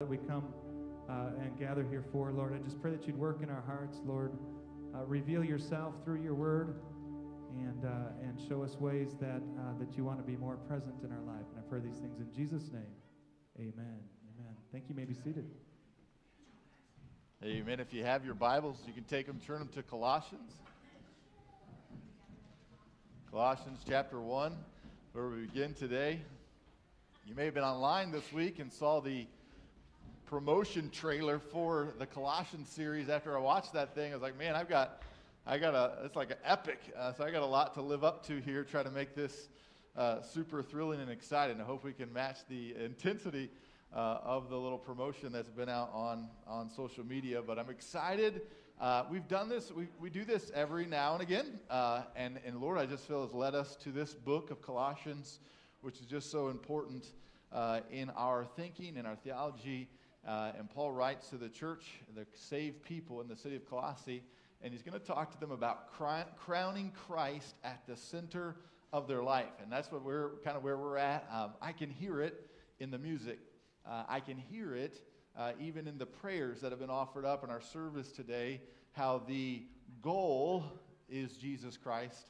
that we come uh, and gather here for, Lord. I just pray that you'd work in our hearts, Lord. Uh, reveal yourself through your word and, uh, and show us ways that, uh, that you want to be more present in our life. And I pray these things in Jesus' name. Amen. Amen. Thank you. you may be seated. Amen. If you have your Bibles, you can take them, turn them to Colossians. Colossians chapter 1, where we begin today. You may have been online this week and saw the promotion trailer for the Colossians series. After I watched that thing, I was like, man, I've got, I got a, it's like an epic. Uh, so I got a lot to live up to here, try to make this uh, super thrilling and exciting. I hope we can match the intensity uh, of the little promotion that's been out on, on social media. But I'm excited. Uh, we've done this, we, we do this every now and again. Uh, and, and Lord, I just feel has led us to this book of Colossians, which is just so important uh, in our thinking, in our theology. Uh, and Paul writes to the church, the saved people in the city of Colossae, and he's going to talk to them about crowning Christ at the center of their life. And that's what we're kind of where we're at. Um, I can hear it in the music, uh, I can hear it uh, even in the prayers that have been offered up in our service today, how the goal is Jesus Christ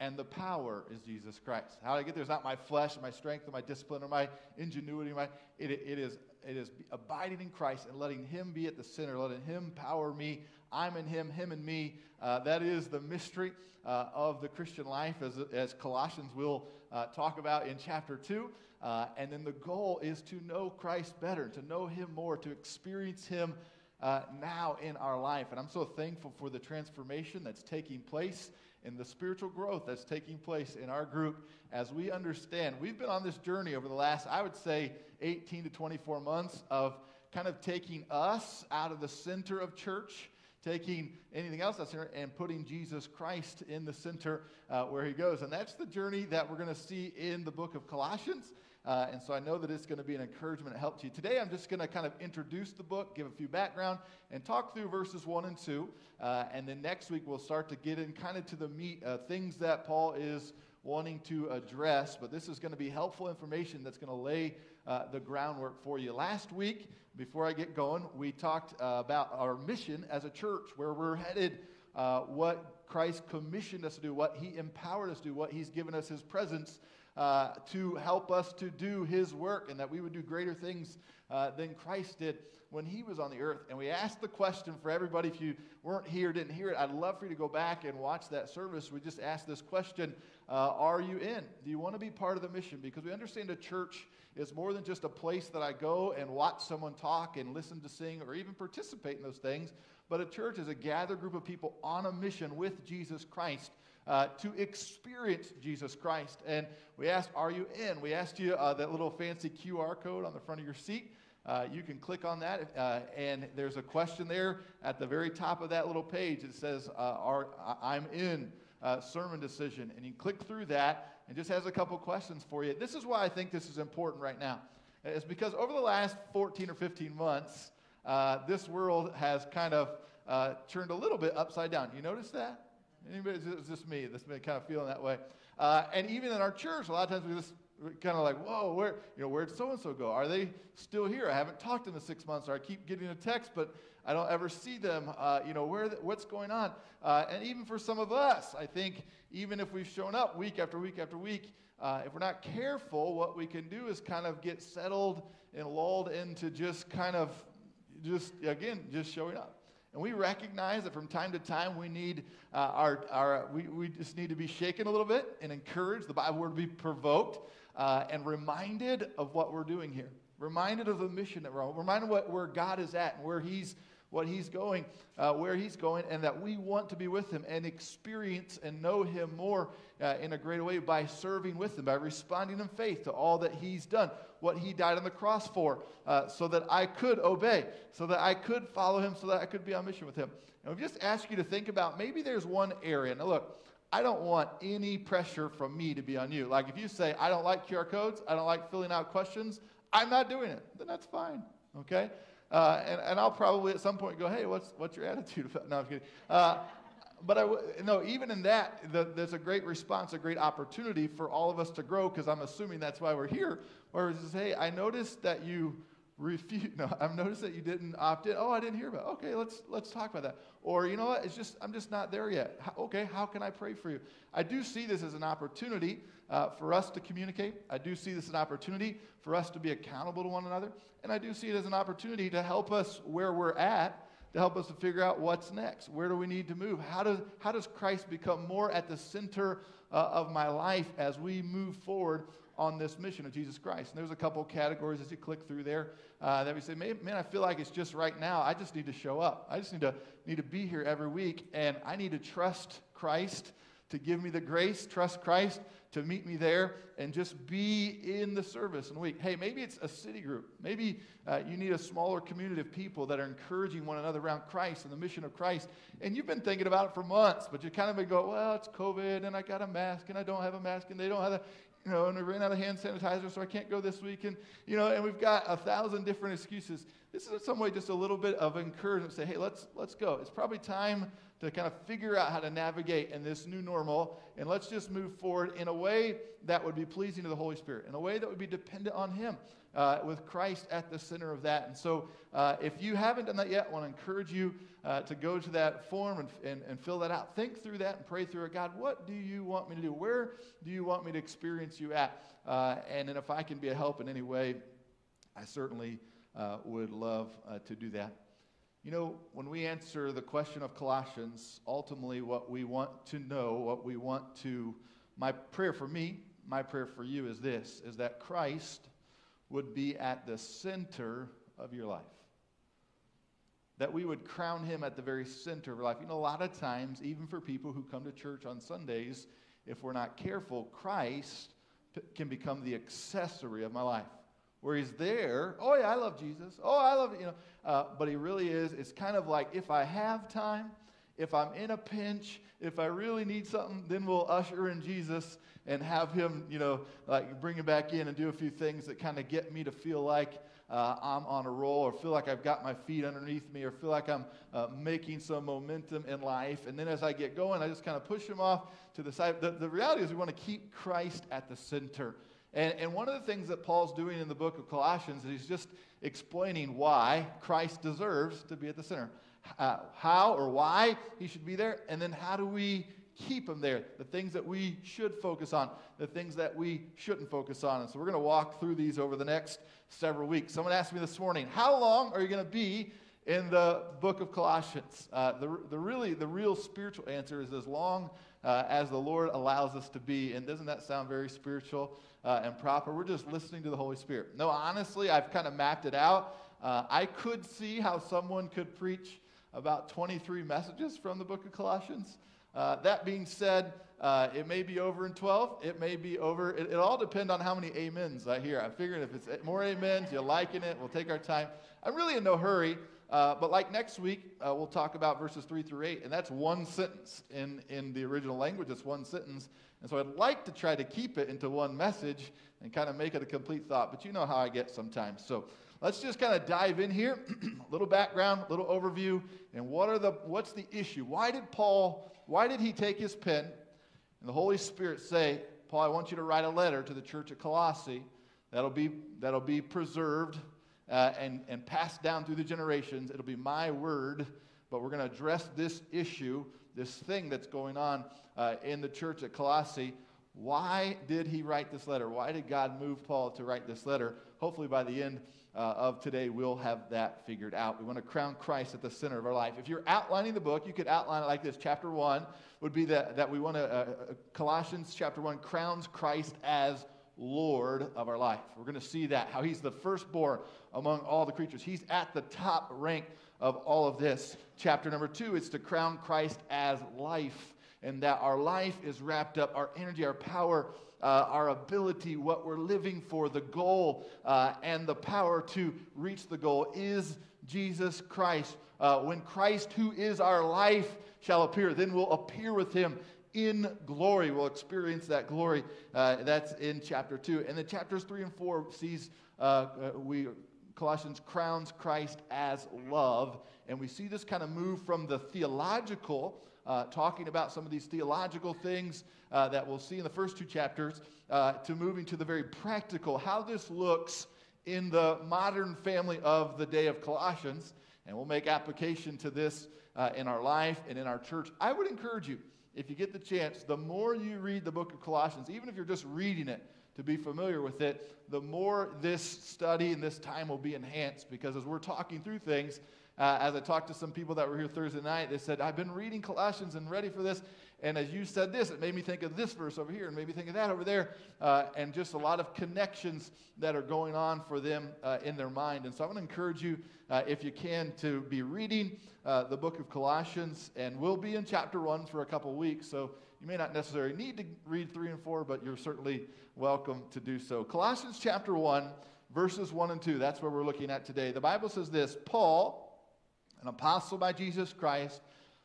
and the power is Jesus Christ. How I get there? It's not my flesh, my strength, or my discipline, or my ingenuity. My, it, it, is, it is abiding in Christ and letting Him be at the center, letting Him power me. I'm in Him, Him in me. Uh, that is the mystery uh, of the Christian life, as, as Colossians will uh, talk about in chapter 2. Uh, and then the goal is to know Christ better, to know Him more, to experience Him uh, now in our life. And I'm so thankful for the transformation that's taking place and the spiritual growth that's taking place in our group as we understand. We've been on this journey over the last, I would say, 18 to 24 months of kind of taking us out of the center of church taking anything else that's here and putting Jesus Christ in the center uh, where he goes. And that's the journey that we're going to see in the book of Colossians. Uh, and so I know that it's going to be an encouragement and help to you. Today, I'm just going to kind of introduce the book, give a few background, and talk through verses 1 and 2. Uh, and then next week, we'll start to get in kind of to the meat, things that Paul is wanting to address. But this is going to be helpful information that's going to lay uh, the groundwork for you. Last week, before I get going, we talked uh, about our mission as a church, where we're headed, uh, what Christ commissioned us to do, what he empowered us to do, what he's given us his presence uh, to help us to do his work and that we would do greater things uh, than Christ did when he was on the earth. And we asked the question for everybody, if you weren't here, didn't hear it, I'd love for you to go back and watch that service. We just asked this question uh, Are you in? Do you want to be part of the mission? Because we understand a church is more than just a place that I go and watch someone talk and listen to sing or even participate in those things. But a church is a gathered group of people on a mission with Jesus Christ uh, to experience Jesus Christ. And we asked, Are you in? We asked you uh, that little fancy QR code on the front of your seat. Uh, you can click on that, uh, and there's a question there at the very top of that little page. It says, uh, are, I'm in uh, sermon decision. And you click through that, and just has a couple questions for you. This is why I think this is important right now. It's because over the last 14 or 15 months, this world has kind of turned a little bit upside down. You notice that? Anybody? It's just me that's been kind of feeling that way. Uh, and even in our church, a lot of times we just kind of like, whoa, where, you know, where'd so and so go? Are they still here? I haven't talked in six months, or I keep getting a text, but I don't ever see them. Uh, you know, where, what's going on? Uh, and even for some of us, I think even if we've shown up week after week after week, uh, if we're not careful, what we can do is kind of get settled and lulled into just kind of, just again, just showing up. And we recognize that from time to time we need uh, our, our we, we just need to be shaken a little bit and encouraged. The Bible word to be provoked uh, and reminded of what we're doing here. Reminded of the mission that we're on. Reminded what, where God is at and where He's what he's going, uh, where he's going, and that we want to be with him and experience and know him more uh, in a greater way by serving with him, by responding in faith to all that he's done, what he died on the cross for, uh, so that I could obey, so that I could follow him, so that I could be on mission with him. And we just ask you to think about maybe there's one area. Now, look, I don't want any pressure from me to be on you. Like if you say, I don't like QR codes, I don't like filling out questions, I'm not doing it, then that's fine, okay? Uh, and, and I'll probably at some point go, hey, what's, what's your attitude about No, I'm kidding. Uh, but I w- no, even in that, the, there's a great response, a great opportunity for all of us to grow because I'm assuming that's why we're here. Where it's hey, I noticed that you refuse. No, I've noticed that you didn't opt in. Oh, I didn't hear about. It. Okay, let's let's talk about that. Or you know what? It's just I'm just not there yet. How, okay, how can I pray for you? I do see this as an opportunity uh, for us to communicate. I do see this as an opportunity for us to be accountable to one another, and I do see it as an opportunity to help us where we're at. To help us to figure out what's next. Where do we need to move? How does, how does Christ become more at the center uh, of my life as we move forward on this mission of Jesus Christ. And there's a couple categories as you click through there uh, that we say, man, I feel like it's just right now. I just need to show up. I just need to need to be here every week, and I need to trust Christ to give me the grace, trust Christ to meet me there, and just be in the service in a week. Hey, maybe it's a city group. Maybe uh, you need a smaller community of people that are encouraging one another around Christ and the mission of Christ. And you've been thinking about it for months, but you kind of been well, it's COVID, and I got a mask, and I don't have a mask, and they don't have a you know, and we ran out of hand sanitizer, so I can't go this week. And, you know, and we've got a thousand different excuses. This is in some way just a little bit of encouragement. Say, hey, let's, let's go. It's probably time to kind of figure out how to navigate in this new normal, and let's just move forward in a way that would be pleasing to the Holy Spirit, in a way that would be dependent on Him, uh, with Christ at the center of that. And so, uh, if you haven't done that yet, I want to encourage you uh, to go to that form and, and, and fill that out. Think through that and pray through it. God, what do you want me to do? Where do you want me to experience you at? Uh, and then, if I can be a help in any way, I certainly uh, would love uh, to do that. You know, when we answer the question of Colossians, ultimately what we want to know, what we want to, my prayer for me, my prayer for you is this, is that Christ would be at the center of your life. That we would crown him at the very center of life. You know, a lot of times, even for people who come to church on Sundays, if we're not careful, Christ can become the accessory of my life where he's there. Oh, yeah, I love Jesus. Oh, I love you know. Uh, but he really is. It's kind of like if I have time, if I'm in a pinch, if I really need something, then we'll usher in Jesus and have him, you know, like bring him back in and do a few things that kind of get me to feel like uh, I'm on a roll or feel like I've got my feet underneath me or feel like I'm uh, making some momentum in life. And then as I get going, I just kind of push him off to the side. The, the reality is we want to keep Christ at the center and, and one of the things that Paul's doing in the book of Colossians is he's just explaining why Christ deserves to be at the center. Uh, how or why he should be there, and then how do we keep him there? The things that we should focus on, the things that we shouldn't focus on. And so we're going to walk through these over the next several weeks. Someone asked me this morning, how long are you going to be in the book of Colossians? Uh, the, the really, the real spiritual answer is as long uh, as the Lord allows us to be. And doesn't that sound very spiritual? uh, and proper. We're just listening to the Holy Spirit. No, honestly, I've kind of mapped it out. Uh, I could see how someone could preach about 23 messages from the book of Colossians. Uh, that being said, uh, it may be over in 12. It may be over. It, it all depends on how many amens I hear. I'm figuring if it's more amens, you're liking it, we'll take our time. I'm really in no hurry. Uh, but like next week, uh, we'll talk about verses 3 through 8, and that's one sentence in, in the original language. It's one sentence. And so I'd like to try to keep it into one message and kind of make it a complete thought, but you know how I get sometimes. So let's just kind of dive in here. a little background, a little overview, and what are the what's the issue? Why did Paul, why did he take his pen and the Holy Spirit say, Paul, I want you to write a letter to the church at Colossae that'll be that'll be preserved uh, and, and passed down through the generations. It'll be my word, but we're going to address this issue, this thing that's going on uh, in the church at Colossae. Why did he write this letter? Why did God move Paul to write this letter? Hopefully, by the end uh, of today, we'll have that figured out. We want to crown Christ at the center of our life. If you're outlining the book, you could outline it like this. Chapter 1 would be that, that we want to, uh, uh Colossians chapter 1 crowns Christ as Lord of our life. We're going to see that, how he's the firstborn among all the creatures. He's at the top rank of all of this. Chapter number two is to crown Christ as life and that our life is wrapped up, our energy, our power, uh, our ability, what we're living for, the goal, uh, and the power to reach the goal is Jesus Christ. Uh, when Christ, who is our life, shall appear, then we'll appear with him in glory. We'll experience that glory. Uh, that's in chapter 2. And then chapters 3 and 4 sees uh, uh, we Colossians crowns Christ as love. And we see this kind of move from the theological uh, talking about some of these theological things uh, that we'll see in the first two chapters, uh, to moving to the very practical, how this looks in the modern family of the day of Colossians, and we'll make application to this uh, in our life and in our church. I would encourage you, if you get the chance, the more you read the book of Colossians, even if you're just reading it, to be familiar with it, the more this study and this time will be enhanced. Because as we're talking through things, uh, as I talked to some people that were here Thursday night, they said, I've been reading Colossians and ready for this. And as you said this, it made me think of this verse over here and made me think of that over there. Uh, and just a lot of connections that are going on for them uh, in their mind. And so I want to encourage you, uh, if you can, to be reading uh, the book of Colossians. And we'll be in chapter one for a couple weeks. So you may not necessarily need to read three and four, but you're certainly welcome to do so. Colossians chapter 1, verses 1 and 2. That's where we're looking at today. The Bible says this Paul, an apostle by Jesus Christ,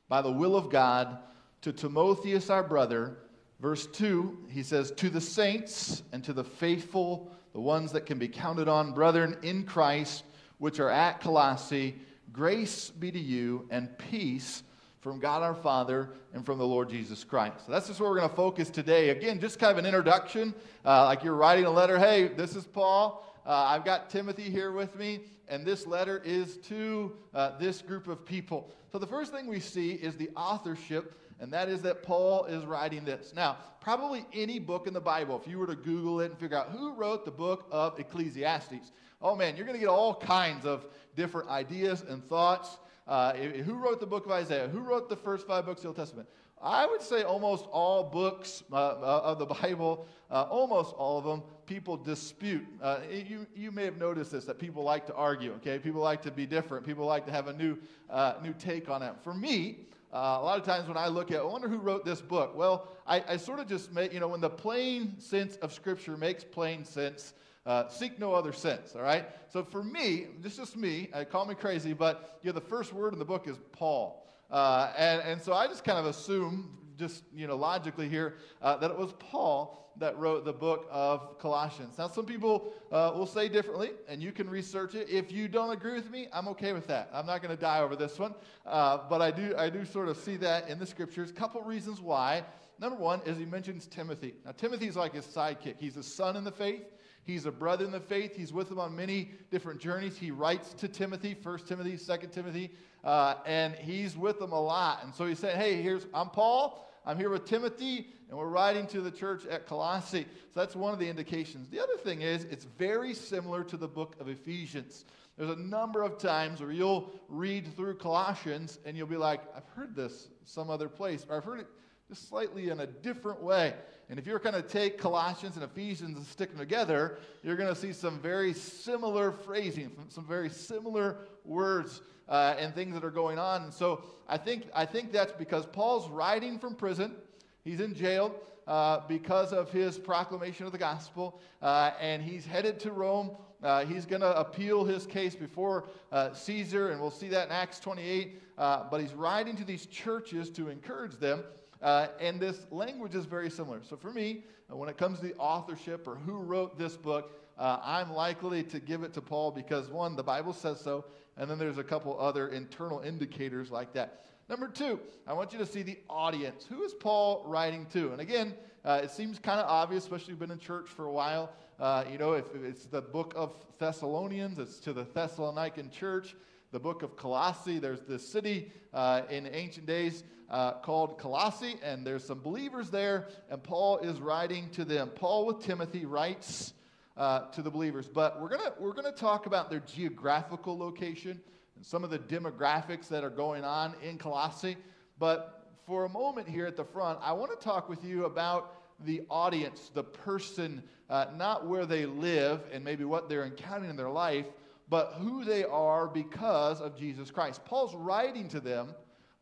by the will of God, to Timotheus our brother. Verse 2, he says, To the saints and to the faithful, the ones that can be counted on, brethren in Christ, which are at Colossae, grace be to you and peace from God our Father and from the Lord Jesus Christ. So that's just where we're going to focus today. Again, just kind of an introduction, uh, like you're writing a letter. Hey, this is Paul. Uh, I've got Timothy here with me, and this letter is to uh, this group of people. So the first thing we see is the authorship, and that is that Paul is writing this. Now, probably any book in the Bible, if you were to Google it and figure out who wrote the book of Ecclesiastes, oh man, you're going to get all kinds of different ideas and thoughts. Uh, who wrote the book of Isaiah? Who wrote the first five books of the Old Testament? I would say almost all books uh, uh of the Bible, uh, almost all of them, people dispute. Uh, you, you may have noticed this that people like to argue, okay? People like to be different. People like to have a new, uh, new take on it. For me, uh, a lot of times when I look at, I wonder who wrote this book. Well, I, I sort of just make, you know, when the plain sense of Scripture makes plain sense, uh, seek no other sense, all right? So for me, this is me, uh, call me crazy, but you know, the first word in the book is Paul. Uh, and, and so I just kind of assume, just you know, logically here, uh, that it was Paul that wrote the book of Colossians. Now, some people uh, will say differently, and you can research it. If you don't agree with me, I'm okay with that. I'm not going to die over this one, uh, but I do, I do sort of see that in the scriptures. A couple reasons why. Number one is he mentions Timothy. Now, Timothy's like his sidekick. He's a son in the faith. He's a brother in the faith. He's with him on many different journeys. He writes to Timothy, 1 Timothy, 2 Timothy, uh, and he's with them a lot. And so he said, Hey, here's, I'm Paul. I'm here with Timothy, and we're writing to the church at Colossae. So that's one of the indications. The other thing is, it's very similar to the book of Ephesians. There's a number of times where you'll read through Colossians and you'll be like, I've heard this some other place, or I've heard it just slightly in a different way. And if you're going to take Colossians and Ephesians and stick them together, you're going to see some very similar phrasing, some very similar words uh, and things that are going on. And so I think, I think that's because Paul's writing from prison. He's in jail uh, because of his proclamation of the gospel, uh, and he's headed to Rome. Uh, he's going to appeal his case before uh, Caesar, and we'll see that in Acts 28. Uh, but he's writing to these churches to encourage them uh, and this language is very similar. So for me, when it comes to the authorship or who wrote this book, uh, I'm likely to give it to Paul because one, the Bible says so, and then there's a couple other internal indicators like that. Number two, I want you to see the audience. Who is Paul writing to? And again, uh, it seems kind of obvious, especially if you've been in church for a while. Uh, you know, if it's the book of Thessalonians, it's to the Thessalonican church. The book of Colossae, there's this city uh, in ancient days uh, called Colossae, and there's some believers there, and Paul is writing to them. Paul with Timothy writes uh, to the believers, but we're gonna we're gonna talk about their geographical location and some of the demographics that are going on in Colossae. But for a moment here at the front, I want to talk with you about the audience, the person, uh, not where they live and maybe what they're encountering in their life, but who they are because of Jesus Christ. Paul's writing to them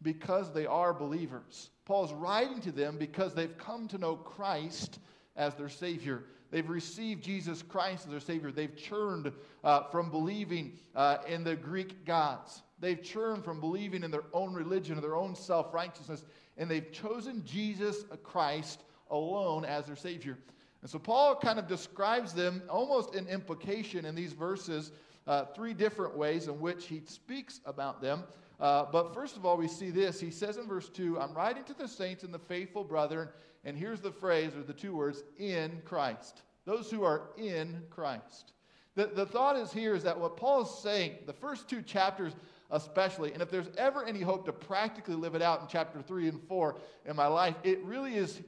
because they are believers. Paul's writing to them because they've come to know Christ as their Savior. They've received Jesus Christ as their Savior. They've churned uh, from believing uh, in the Greek gods. They've churned from believing in their own religion or their own self righteousness, and they've chosen Jesus Christ alone as their Savior. And so Paul kind of describes them almost in implication in these verses, uh, three different ways in which he speaks about them. Uh, but first of all, we see this. He says in verse 2, I'm writing to the saints and the faithful brethren, and here's the phrase or the two words, in Christ. Those who are in Christ. The, the thought is here is that what Paul is saying, the first two chapters especially, and if there's ever any hope to practically live it out in chapter 3 and 4 in my life, it really is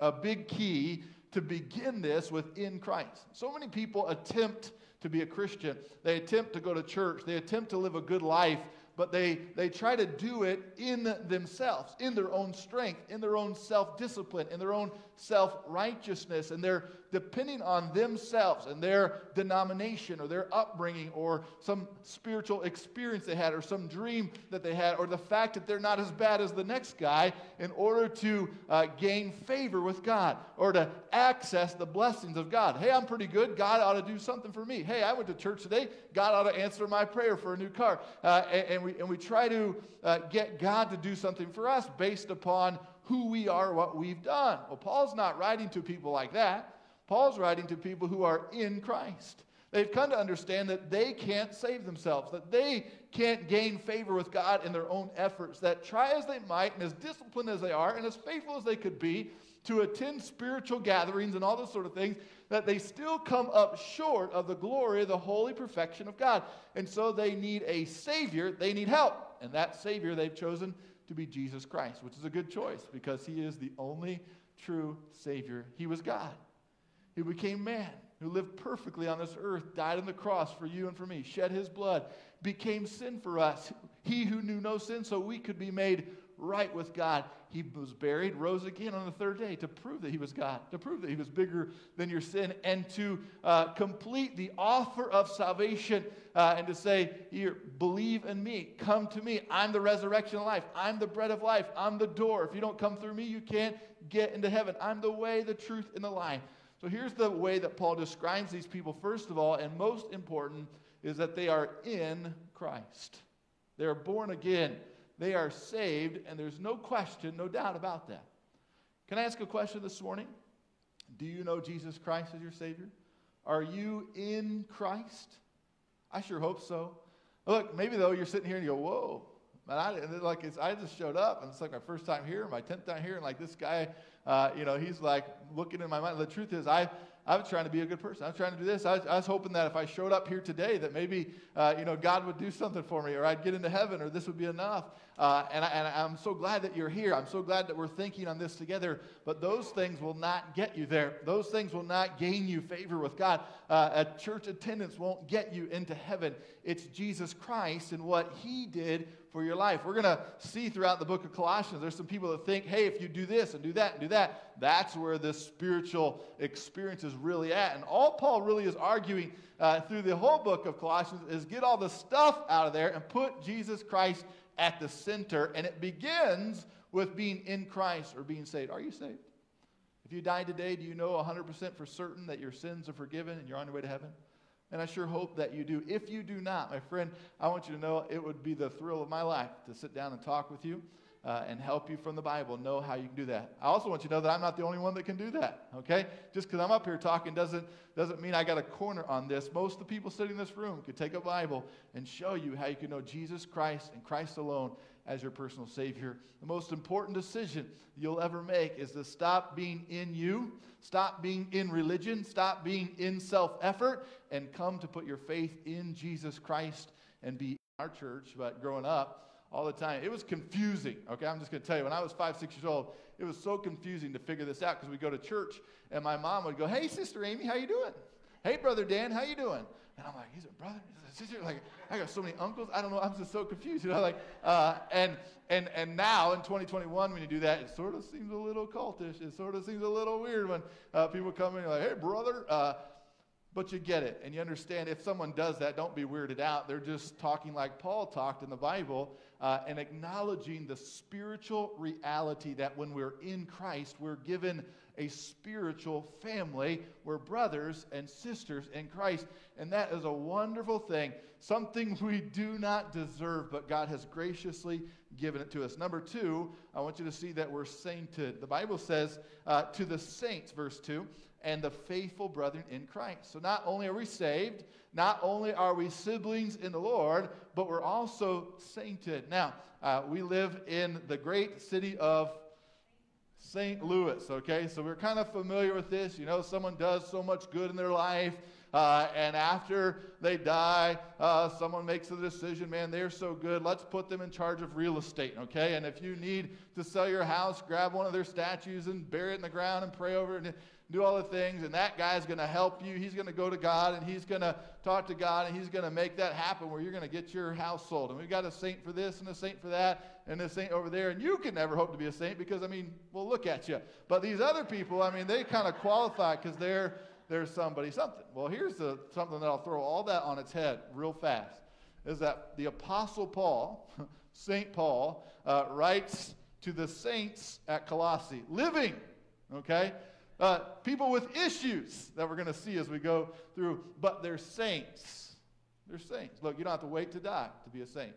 a big key to begin this within Christ. So many people attempt to be a Christian, they attempt to go to church, they attempt to live a good life, but they, they try to do it in themselves, in their own strength, in their own self discipline, in their own self righteousness, and they're depending on themselves and their denomination or their upbringing or some spiritual experience they had or some dream that they had or the fact that they're not as bad as the next guy in order to uh, gain favor with God or to access the blessings of God. Hey, I'm pretty good. God ought to do something for me. Hey, I went to church today. God ought to answer my prayer for a new car. Uh, and, and, we, and we try to uh, get God to do something for us based upon who we are, what we've done. Well, Paul's not writing to people like that. Paul's writing to people who are in Christ. They've come to understand that they can't save themselves, that they can't gain favor with God in their own efforts, that try as they might, and as disciplined as they are, and as faithful as they could be to attend spiritual gatherings and all those sort of things, that they still come up short of the glory, the holy perfection of God. And so they need a Savior, they need help. And that Savior they've chosen to be Jesus Christ, which is a good choice because he is the only true Savior. He was God. He became man who lived perfectly on this earth, died on the cross for you and for me, shed his blood, became sin for us. He who knew no sin, so we could be made right with God. He was buried, rose again on the third day to prove that he was God, to prove that he was bigger than your sin, and to uh, complete the offer of salvation uh, and to say, Here, believe in me, come to me. I'm the resurrection of life, I'm the bread of life, I'm the door. If you don't come through me, you can't get into heaven. I'm the way, the truth, and the life. So here's the way that Paul describes these people, first of all, and most important, is that they are in Christ. They are born again. They are saved, and there's no question, no doubt about that. Can I ask a question this morning? Do you know Jesus Christ as your Savior? Are you in Christ? I sure hope so. Look, maybe though you're sitting here and you go, whoa, man, I, and like it's, I just showed up and it's like my first time here, my 10th time here, and like this guy, uh, you know, he's like looking in my mind. The truth is, I, I was trying to be a good person. I was trying to do this. I was, I was hoping that if I showed up here today, that maybe, uh, you know, God would do something for me, or I'd get into heaven, or this would be enough. Uh, and, I, and I'm so glad that you're here. I'm so glad that we're thinking on this together. But those things will not get you there. Those things will not gain you favor with God. Uh, a church attendance won't get you into heaven. It's Jesus Christ and what He did for your life. We're going to see throughout the book of Colossians, there's some people that think, hey, if you do this and do that and do that, that's where the spiritual experience is really at. And all Paul really is arguing uh, through the whole book of Colossians is get all the stuff out of there and put Jesus Christ at the center. And it begins with being in Christ or being saved. Are you saved? If you die today, do you know 100% for certain that your sins are forgiven and you're on your way to heaven? And I sure hope that you do. If you do not, my friend, I want you to know it would be the thrill of my life to sit down and talk with you uh, and help you from the Bible know how you can do that. I also want you to know that I'm not the only one that can do that, okay? Just because I'm up here talking doesn't, doesn't mean I got a corner on this. Most of the people sitting in this room could take a Bible and show you how you can know Jesus Christ and Christ alone as your personal Savior. The most important decision you'll ever make is to stop being in you, stop being in religion, stop being in self effort, and come to put your faith in Jesus Christ and be in our church. But growing up, all the time. It was confusing. Okay, I'm just going to tell you. When I was five, six years old, it was so confusing to figure this out because we go to church and my mom would go, "Hey, sister Amy, how you doing? Hey, brother Dan, how you doing?" And I'm like, "He's a brother, he's a sister." Like, I got so many uncles. I don't know. I'm just so confused. You know, like, uh, and and and now in 2021, when you do that, it sort of seems a little cultish. It sort of seems a little weird when uh, people come in and like, "Hey, brother." Uh, but you get it and you understand if someone does that don't be weirded out they're just talking like paul talked in the bible uh, and acknowledging the spiritual reality that when we're in christ we're given a spiritual family. We're brothers and sisters in Christ. And that is a wonderful thing, something we do not deserve, but God has graciously given it to us. Number two, I want you to see that we're sainted. The Bible says uh, to the saints, verse 2, and the faithful brethren in Christ. So not only are we saved, not only are we siblings in the Lord, but we're also sainted. Now, uh, we live in the great city of St. Louis, okay? So we're kind of familiar with this. You know, someone does so much good in their life. Uh, and after they die, uh, someone makes a decision, man, they're so good, let's put them in charge of real estate, okay? And if you need to sell your house, grab one of their statues and bury it in the ground and pray over it. Do all the things, and that guy's going to help you. He's going to go to God and he's going to talk to God and he's going to make that happen where you're going to get your house sold. And we've got a saint for this and a saint for that and a saint over there. And you can never hope to be a saint because, I mean, well, look at you. But these other people, I mean, they kind of qualify because they're, they're somebody something. Well, here's the, something that I'll throw all that on its head real fast is that the Apostle Paul, St. Paul, uh, writes to the saints at Colossae, living, okay? Uh, people with issues that we're going to see as we go through, but they're saints. They're saints. Look, you don't have to wait to die to be a saint.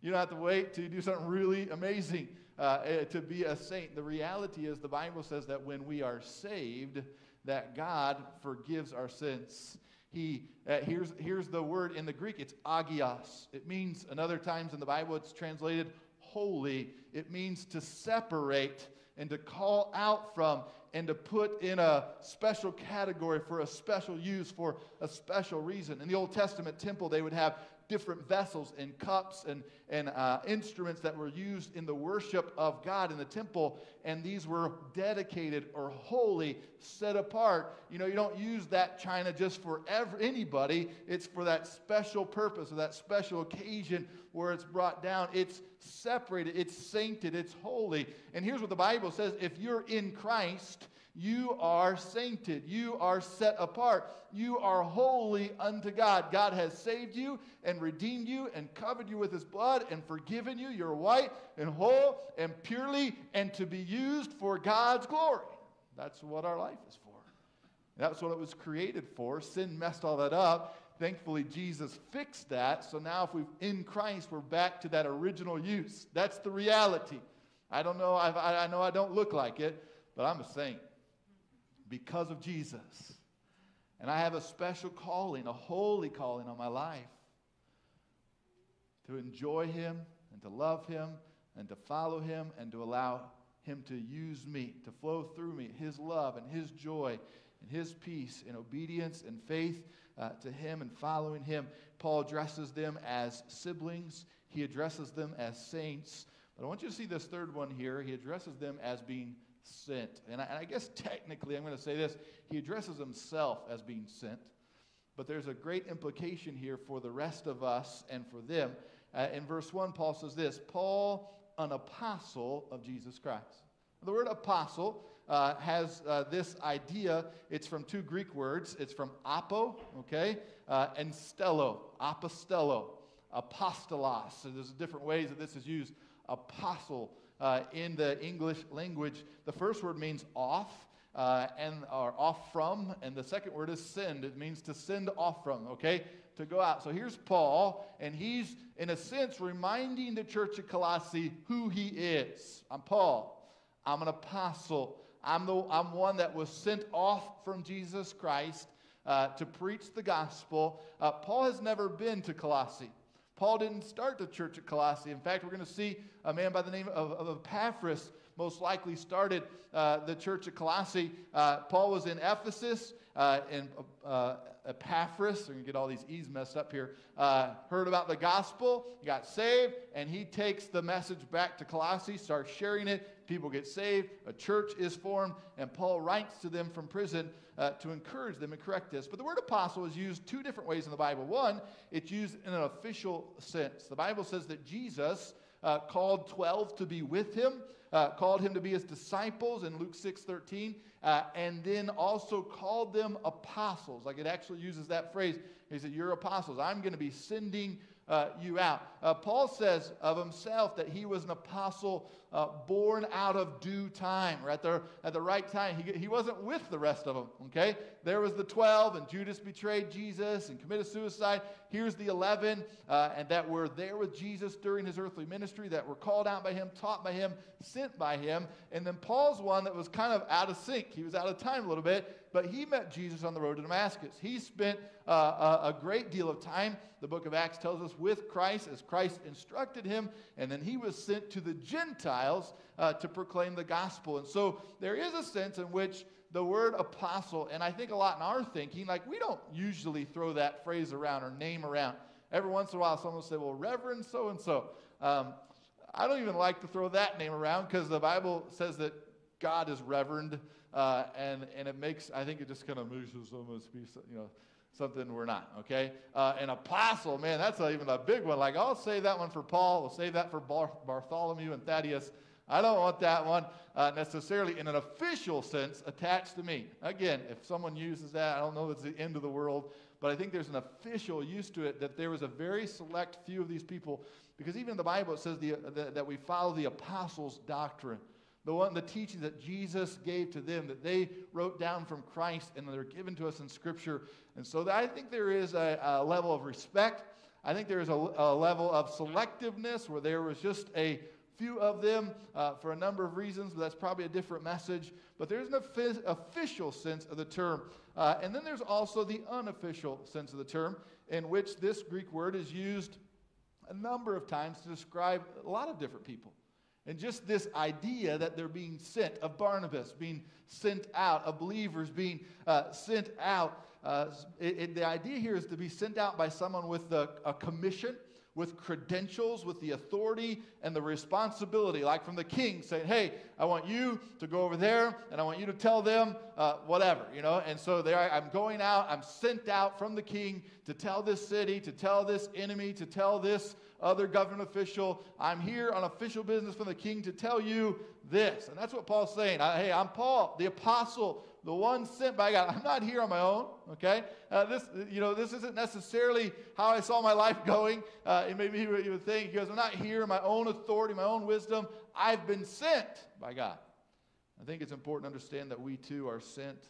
You don't have to wait to do something really amazing uh, eh, to be a saint. The reality is, the Bible says that when we are saved, that God forgives our sins. He uh, here's here's the word in the Greek. It's agios. It means, another times in the Bible, it's translated holy. It means to separate and to call out from and to put in a special category for a special use for a special reason. In the Old Testament temple, they would have different vessels and cups and, and uh, instruments that were used in the worship of God in the temple, and these were dedicated or holy, set apart. You know, you don't use that china just for anybody, it's for that special purpose or that special occasion where it's brought down. It's separated, it's sainted, it's holy. And here's what the Bible says if you're in Christ, you are sainted. You are set apart. You are holy unto God. God has saved you and redeemed you and covered you with his blood and forgiven you. You're white and whole and purely and to be used for God's glory. That's what our life is for. That's what it was created for. Sin messed all that up. Thankfully, Jesus fixed that. So now, if we're in Christ, we're back to that original use. That's the reality. I don't know, I, I know I don't look like it, but I'm a saint because of Jesus. And I have a special calling, a holy calling on my life to enjoy Him and to love Him and to follow Him and to allow Him to use me, to flow through me, His love and His joy and His peace and obedience and faith uh, to Him and following Him. Paul addresses them as siblings, he addresses them as saints. But I want you to see this third one here. He addresses them as being sent. And I, and I guess technically, I'm going to say this he addresses himself as being sent, but there's a great implication here for the rest of us and for them. Uh, in verse 1, Paul says this Paul, an apostle of Jesus Christ. The word apostle uh, has uh, this idea. It's from two Greek words. It's from apo, okay, uh, and stello, apostello, apostolos. So there's different ways that this is used. Apostle, uh, in the English language, the first word means off. Uh, and or off from, and the second word is send. It means to send off from, okay? To go out. So here's Paul, and he's, in a sense, reminding the church at Colossae who he is. I'm Paul. I'm an apostle. I'm, the, I'm one that was sent off from Jesus Christ uh, to preach the gospel. Uh, Paul has never been to Colossae. Paul didn't start the church at Colossae. In fact, we're going to see a man by the name of, of Epaphras most likely started uh, the church at Colossae. Uh, Paul was in Ephesus, uh, and uh, Epaphras, we're going to get all these E's messed up here, uh, heard about the gospel, got saved, and he takes the message back to Colossae, starts sharing it. People get saved, a church is formed, and Paul writes to them from prison uh, to encourage them and correct this. But the word apostle is used two different ways in the Bible. One, it's used in an official sense. The Bible says that Jesus uh, called 12 to be with him, uh, called him to be his disciples in Luke 6 13, uh, and then also called them apostles. Like it actually uses that phrase. He said, You're apostles. I'm going to be sending uh, you out. Uh, Paul says of himself that he was an apostle uh, born out of due time, or at the, at the right time. He, he wasn't with the rest of them, okay? There was the 12, and Judas betrayed Jesus and committed suicide. Here's the 11, uh, and that were there with Jesus during his earthly ministry, that were called out by him, taught by him, sent by him. And then Paul's one that was kind of out of sync. He was out of time a little bit, but he met Jesus on the road to Damascus. He spent uh, a, a great deal of time, the book of Acts tells us, with Christ as Christ instructed him, and then he was sent to the Gentiles uh, to proclaim the gospel. And so there is a sense in which the word apostle, and I think a lot in our thinking, like we don't usually throw that phrase around or name around. Every once in a while, someone will say, well, Reverend so and so. I don't even like to throw that name around because the Bible says that God is reverend, uh, and, and it makes, I think it just kind of makes us almost be, you know, something we're not, okay? Uh, an apostle, man, that's a, even a big one. Like, I'll save that one for Paul, I'll save that for Bar- Bartholomew and Thaddeus. I don't want that one uh, necessarily in an official sense attached to me. Again, if someone uses that, I don't know it's the end of the world, but I think there's an official use to it that there was a very select few of these people, because even in the Bible it says the, the, that we follow the apostles' doctrine. The one, the teachings that Jesus gave to them, that they wrote down from Christ and they're given to us in Scripture. And so I think there is a, a level of respect. I think there is a, a level of selectiveness where there was just a few of them uh, for a number of reasons, but that's probably a different message. But there's an official sense of the term. Uh, and then there's also the unofficial sense of the term, in which this Greek word is used a number of times to describe a lot of different people. And just this idea that they're being sent, of Barnabas being sent out, of believers being uh, sent out. Uh, it, it, the idea here is to be sent out by someone with a, a commission with credentials, with the authority and the responsibility, like from the king saying, Hey, I want you to go over there and I want you to tell them uh, whatever, you know. And so there I, I'm going out, I'm sent out from the king to tell this city, to tell this enemy, to tell this other government official. I'm here on official business from the king to tell you this. And that's what Paul's saying. Hey, I'm Paul, the apostle the one sent by God. I'm not here on my own, okay? Uh, this, you know, this isn't necessarily how I saw my life going. Uh, it be what you would think. He goes, I'm not here in my own authority, my own wisdom. I've been sent by God. I think it's important to understand that we too are sent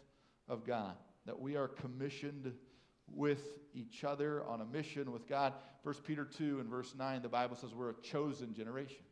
of God, that we are commissioned with each other on a mission with God. 1 Peter 2 and verse 9, the Bible says we're a chosen generation.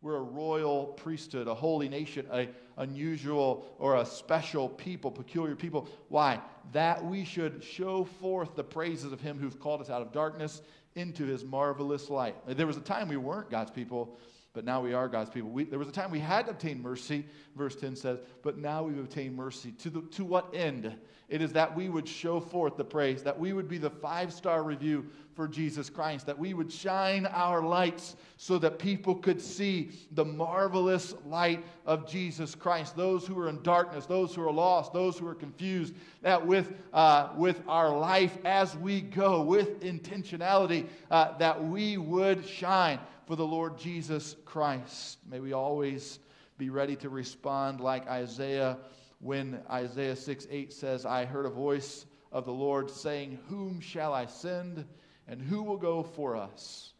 We're a royal priesthood, a holy nation, a unusual or a special people, peculiar people. Why? That we should show forth the praises of him who's called us out of darkness into his marvelous light. There was a time we weren't God's people, but now we are God's people. We, there was a time we had obtained mercy, verse 10 says, but now we've obtained mercy. To, the, to what end? It is that we would show forth the praise, that we would be the five star review for Jesus Christ, that we would shine our lights so that people could see the marvelous light of Jesus Christ. Those who are in darkness, those who are lost, those who are confused, that with, uh, with our life as we go, with intentionality, uh, that we would shine for the Lord Jesus Christ. May we always be ready to respond like Isaiah when Isaiah 6 8 says, I heard a voice of the Lord saying, Whom shall I send? And who will go for us?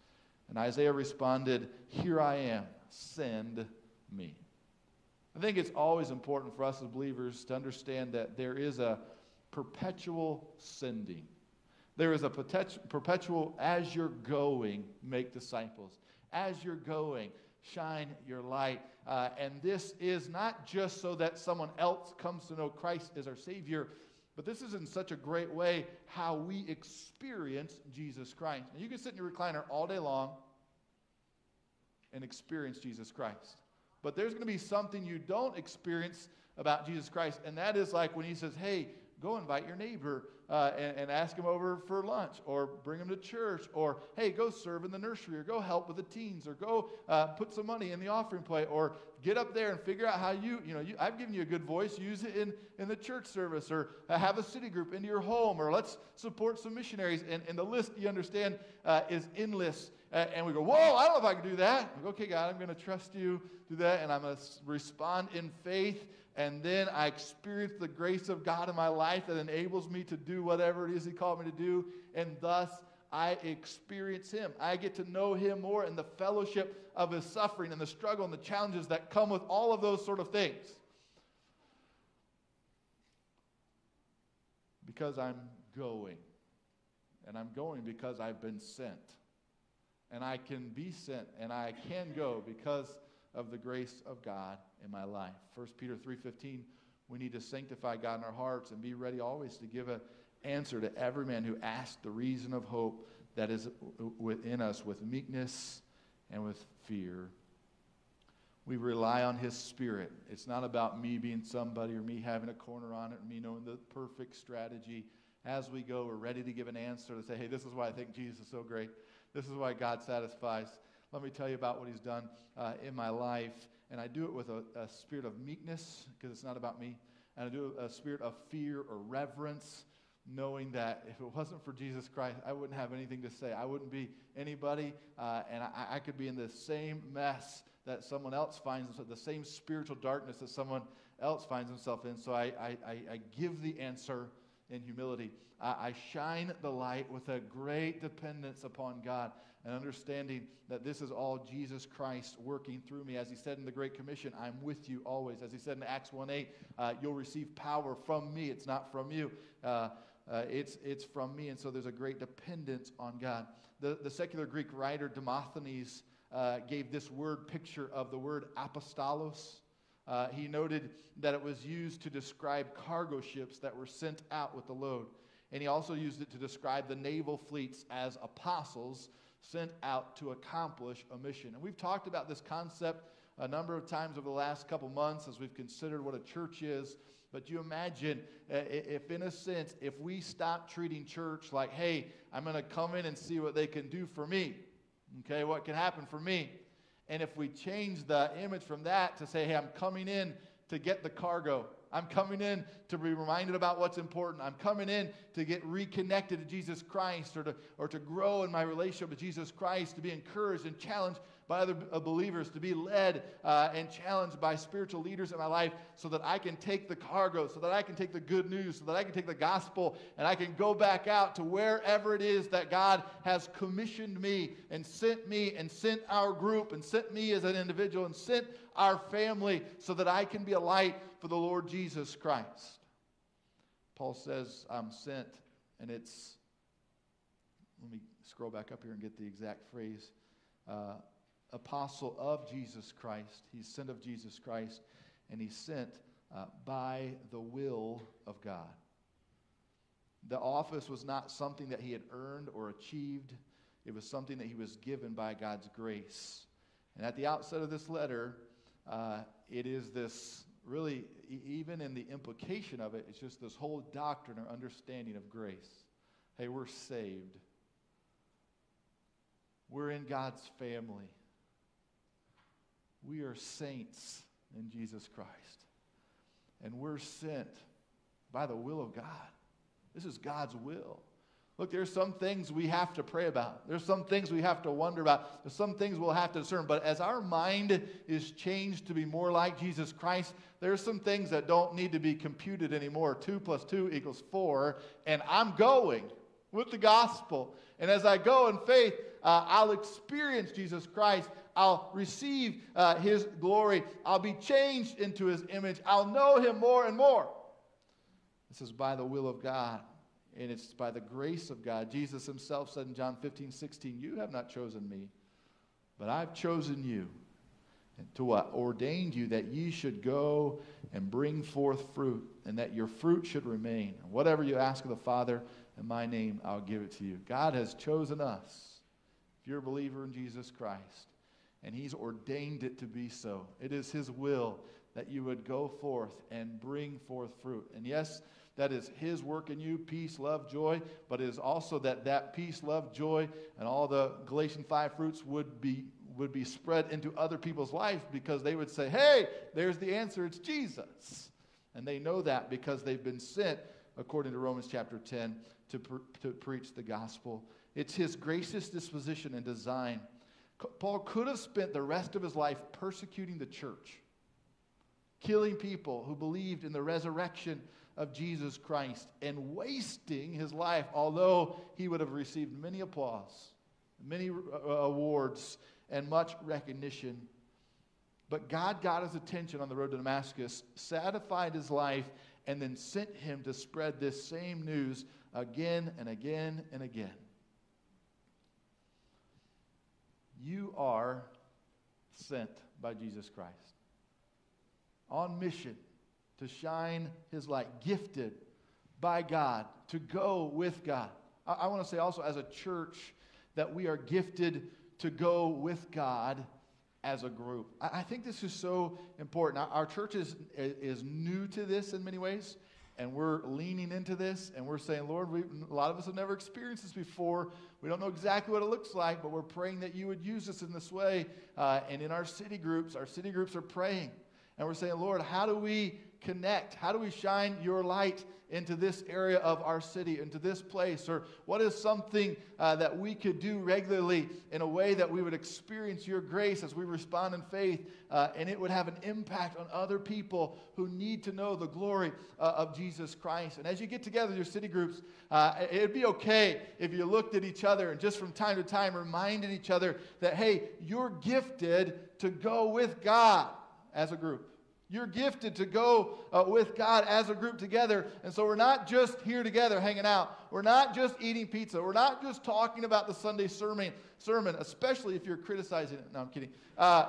And Isaiah responded, Here I am, send me. I think it's always important for us as believers to understand that there is a perpetual sending. There is a perpetual, as you're going, make disciples. As you're going, shine your light. Uh, and this is not just so that someone else comes to know Christ as our Savior, but this is in such a great way how we experience Jesus Christ. And you can sit in your recliner all day long and experience Jesus Christ. But there's going to be something you don't experience about Jesus Christ, and that is like when he says, Hey, go invite your neighbor uh, and, and, ask him over for lunch or bring him to church or hey go serve in the nursery or go help with the teens or go uh, put some money in the offering plate or get up there and figure out how you you know you, i've given you a good voice. Use it in, in the church service or uh, have a city group into your home or let's support some missionaries. And, and the list you understand uh, is endless. And we go whoa i don't know if i can do that. Go, okay god i'm going to trust you do that. And i'm going to respond in faith and then I experience the grace of God in my life that enables me to do whatever it is He called me to do, and thus I experience Him. I get to know Him more in the fellowship of His suffering and the struggle and the challenges that come with all of those sort of things. Because I'm going. And I'm going because I've been sent. And I can be sent and I can go because of the grace of God in my life. 1 Peter 3:15, we need to sanctify God in our hearts and be ready always to give an answer to every man who asks the reason of hope that is within us with meekness and with fear. we rely on His Spirit. It's not about me being somebody or me having a corner on it or me knowing the perfect strategy. As we go, we're ready to give an answer to say, hey, this is why I think Jesus is so great. This is why God satisfies. Let me tell you about what He's done uh, in my life. And I do it with a, a spirit of meekness because it's not about me. And I do a spirit of fear or reverence, knowing that if it wasn't for Jesus Christ, I wouldn't have anything to say. I wouldn't be anybody, uh, and I, I could be in the same mess that someone else finds themselves, the same spiritual darkness that someone else finds himself in. So I, I, I give the answer in humility. I, I shine the light with a great dependence upon God and understanding that this is all Jesus Christ working through me. As he said in the Great Commission, I'm with you always. As he said in Acts 1 8, uh, you'll receive power from me. It's not from you, uh, uh, it's, it's from me. And so there's a great dependence on God. The, the secular Greek writer Demosthenes uh, gave this word picture of the word apostolos. Uh, he noted that it was used to describe cargo ships that were sent out with the load. And he also used it to describe the naval fleets as apostles sent out to accomplish a mission. And we've talked about this concept a number of times over the last couple months as we've considered what a church is. But you imagine uh, if, in a sense, if we stop treating church like, hey, I'm going to come in and see what they can do for me, okay, what can happen for me. And if we change the image from that to say, hey, I'm coming in to get the cargo, I'm coming in to be reminded about what's important. I'm coming in to get reconnected to Jesus Christ or to, or to grow in my relationship with Jesus Christ, to be encouraged and challenged by other uh, believers, to be led uh, and challenged by spiritual leaders in my life so that I can take the cargo, so that I can take the good news, so that I can take the gospel and I can go back out to wherever it is that God has commissioned me and sent me and sent our group and sent me as an individual and sent our family so that I can be a light for the Lord Jesus Christ. Paul says, I'm sent, and it's, let me scroll back up here and get the exact phrase. Uh, apostle of Jesus Christ. He's sent of Jesus Christ, and he's sent uh, by the will of God. The office was not something that he had earned or achieved, it was something that he was given by God's grace. And at the outset of this letter, uh, it is this really, even in the implication of it, it's just this whole doctrine or understanding of grace. Hey, we're saved. We're in God's family. We are saints in Jesus Christ. And we're sent by the will of God. This is God's will. Look, there's some things we have to pray about. There's some things we have to wonder about. There's some things we'll have to discern. But as our mind is changed to be more like Jesus Christ, there's some things that don't need to be computed anymore. Two plus two equals four. And I'm going with the gospel. And as I go in faith, uh, I'll experience Jesus Christ I'll receive uh, his glory. I'll be changed into his image. I'll know him more and more. This is by the will of God, and it's by the grace of God. Jesus himself said in John 15, 16, You have not chosen me, but I've chosen you. And to what? Ordained you that ye should go and bring forth fruit, and that your fruit should remain. Whatever you ask of the Father in my name, I'll give it to you. God has chosen us. If you're a believer in Jesus Christ, and He's ordained it to be so. It is His will that you would go forth and bring forth fruit. And yes, that is His work in you peace, love, joy, but it is also that that peace, love, joy, and all the Galatian 5 fruits would be. Would be spread into other people's life because they would say, Hey, there's the answer, it's Jesus. And they know that because they've been sent, according to Romans chapter 10, to, pre- to preach the gospel. It's his gracious disposition and design Paul could have spent the rest of his life persecuting the church, killing people who believed in the resurrection of Jesus Christ, and wasting his life, although he would have received many applause, many uh, awards, and much recognition. But God got his attention on the road to Damascus, satisfied his life, and then sent him to spread this same news again and again and again. You are sent by Jesus Christ on mission to shine his light, gifted by God to go with God. I, I want to say also, as a church, that we are gifted to go with God as a group. I, I think this is so important. Our, our church is, is new to this in many ways, and we're leaning into this, and we're saying, Lord, we, a lot of us have never experienced this before. We don't know exactly what it looks like, but we're praying that you would use us in this way. Uh, and in our city groups, our city groups are praying. And we're saying, Lord, how do we connect? How do we shine your light into this area of our city, into this place? Or what is something uh, that we could do regularly in a way that we would experience your grace as we respond in faith uh, and it would have an impact on other people who need to know the glory uh, of Jesus Christ? And as you get together, your city groups, uh, it'd be okay if you looked at each other and just from time to time reminded each other that, hey, you're gifted to go with God as a group. You're gifted to go uh, with God as a group together. And so we're not just here together hanging out. We're not just eating pizza. We're not just talking about the Sunday sermon, sermon especially if you're criticizing it. No, I'm kidding. Uh,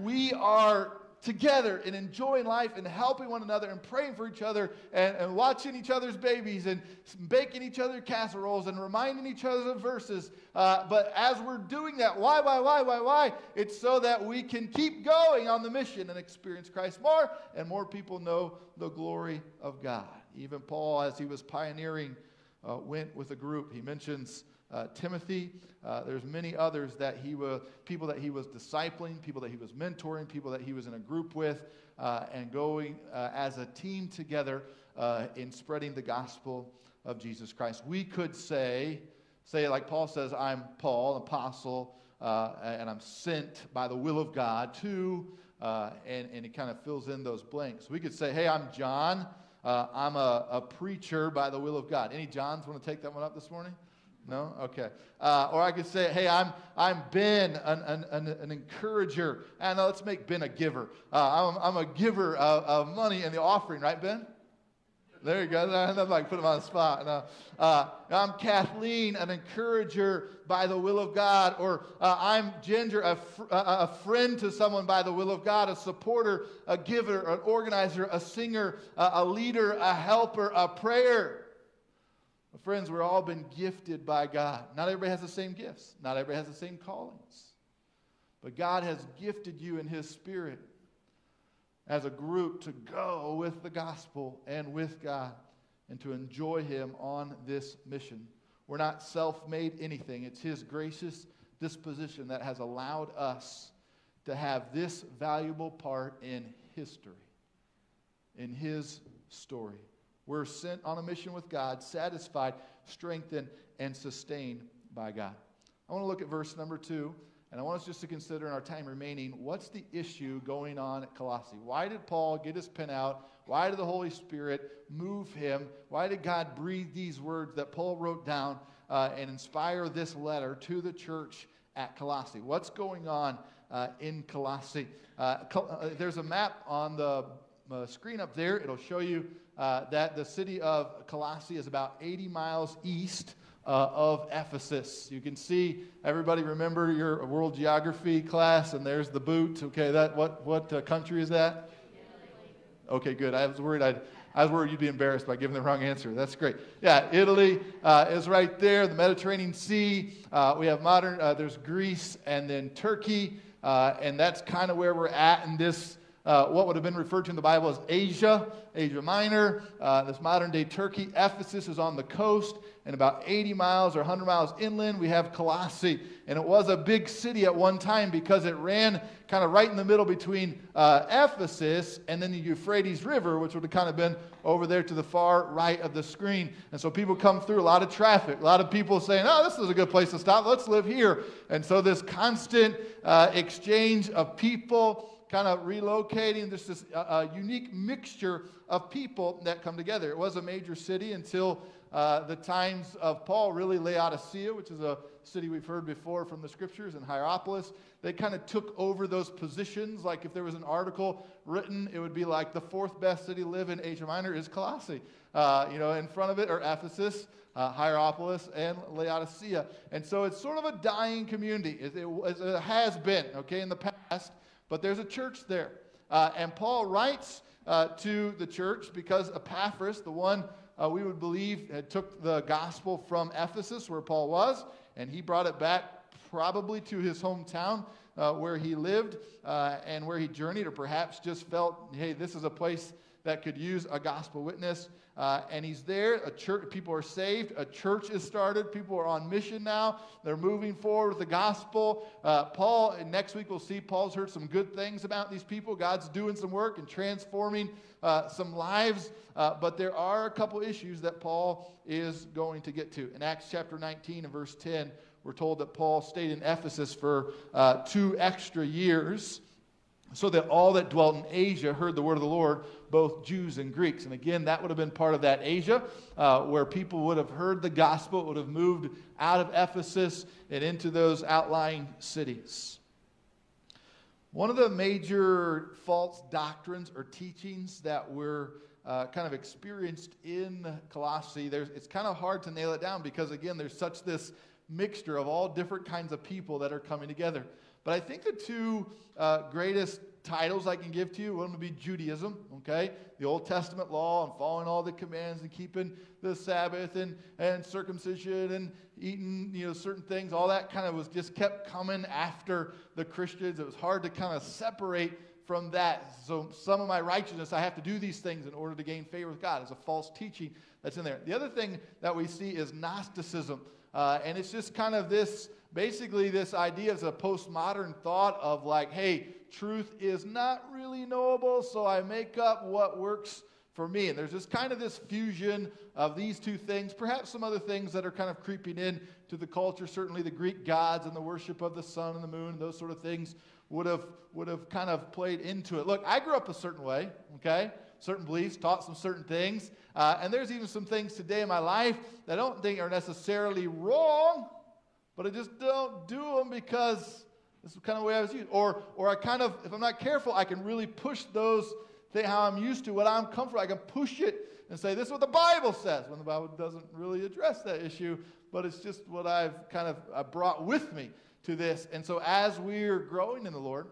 we are together and enjoying life and helping one another and praying for each other and, and watching each other's babies and baking each other casseroles and reminding each other of verses. Uh, but as we're doing that, why, why, why, why, why? It's so that we can keep going on the mission and experience Christ more and more people know the glory of God. Even Paul, as he was pioneering, uh, went with a group. He mentions uh, Timothy. Uh, there's many others that he was, people that he was discipling, people that he was mentoring, people that he was in a group with, uh, and going uh, as a team together uh, in spreading the gospel of Jesus Christ. We could say, say like Paul says, I'm Paul, apostle, uh, and I'm sent by the will of God to, and, and he kind of fills in those blanks. We could say, hey, I'm John. I'm a, a preacher by the will of God. Any Johns want to take that one up this morning? No? Okay. Uh, or I could say, hey, I'm, I'm Ben, an, an, an, encourager. And uh, let's make Ben a giver. Uh, I'm, I'm a giver of, of, money in the offering, right, Ben? There you go. I'm like put him on the spot. No. Uh, I'm Kathleen, an encourager by the will of God. Or uh, I'm Ginger, a, fr- a friend to someone by the will of God, a supporter, a giver, an organizer, a singer, a leader, a helper, a prayer. Friends, we're all been gifted by God. Not everybody has the same gifts, not everybody has the same callings. But God has gifted you in His Spirit as a group to go with the gospel and with God and to enjoy Him on this mission. We're not self made anything, it's His gracious disposition that has allowed us to have this valuable part in history, in His story. We're sent on a mission with God, satisfied, strengthened, and sustained by God. I want to look at verse number two, and I want us just to consider in our time remaining what's the issue going on at Colossae? Why did Paul get his pen out? Why did the Holy Spirit move him? Why did God breathe these words that Paul wrote down uh, and inspire this letter to the church at Colossae? What's going on uh, in Colossae? Uh, uh there's a map on the uh, screen up there. It'll show you uh, that the city of Colossae is about 80 miles east uh, of Ephesus. You can see everybody remember your world geography class, and there's the boot. Okay, that what what uh, country is that? Okay, good. I was worried I'd. I was worried you'd be embarrassed by giving the wrong answer. That's great. Yeah, Italy uh, is right there. The Mediterranean Sea. Uh, we have modern. Uh, there's Greece and then Turkey, uh, and that's kind of where we're at in this uh, what would have been referred to in the Bible as Asia, Asia Minor. Uh, this modern day Turkey. Ephesus is on the coast, and about 80 miles or 100 miles inland, we have Colossae. And it was a big city at one time because it ran kind of right in the middle between uh, Ephesus and then the Euphrates River, which would have kind of been over there to the far right of the screen. And so people come through a lot of traffic, a lot of people saying, oh, this is a good place to stop. Let's live here. And so this constant uh, exchange of people kind of relocating. There's this uh, unique mixture of people that come together. It was a major city until uh, the times of Paul, really Laodicea, which is a city we've heard before from the scriptures, and Hierapolis. They kind of took over those positions. Like if there was an article written, it would be like the fourth best city to live in Asia Minor is Colossae. Uh, you know, in front of it are Ephesus, uh, Hierapolis, and Laodicea. And so it's sort of a dying community. It, it, it has been, okay, in the past. But there's a church there. Uh, and Paul writes uh, to the church because Epaphras, the one uh, we would believe had took the gospel from Ephesus, where Paul was, and he brought it back probably to his hometown uh, where he lived uh, and where he journeyed, or perhaps just felt, hey, this is a place that could use a gospel witness. Uh, and he's there. A church, people are saved. A church is started. People are on mission now. They're moving forward with the gospel. Uh, Paul, next week we'll see Paul's heard some good things about these people. God's doing some work and transforming uh, some lives. Uh, but there are a couple issues that Paul is going to get to. In Acts chapter 19 and verse 10, we're told that Paul stayed in Ephesus for uh, two extra years so that all that dwelt in Asia heard the word of the Lord, both Jews and Greeks. And again, that would have been part of that Asia, uh, where people would have heard the gospel, would have moved out of Ephesus and into those outlying cities. One of the major false doctrines or teachings that we're uh, kind of experienced in Colossae, there's, it's kind of hard to nail it down because, again, there's such this mixture of all different kinds of people that are coming together. But I think the two uh, greatest titles I can give to you one would be Judaism, okay? The Old Testament law and following all the commands and keeping the Sabbath and, and circumcision and eating, you know, certain things. All that kind of was just kept coming after the Christians. It was hard to kind of separate from that. So some of my righteousness, I have to do these things in order to gain favor with God. It's a false teaching that's in there. The other thing that we see is Gnosticism. Uh, and it's just kind of this basically this idea is a postmodern thought of like, hey, truth is not really knowable, so I make up what works for me. And there's just kind of this fusion of these two things, perhaps some other things that are kind of creeping in to the culture. Certainly the Greek gods and the worship of the sun and the moon, and those sort of things would have would have kind of played into it. Look, I grew up a certain way, okay? Certain beliefs, taught some certain things. Uh, and there's even some things today in my life that I don't think are necessarily wrong, but I just don't do them because this is kind of the way I was used. Or, or I kind of, if I'm not careful, I can really push those things, how I'm used to, what I'm comfortable. I can push it and say, this is what the Bible says, when the Bible doesn't really address that issue, but it's just what I've kind of I brought with me to this. And so as we're growing in the Lord,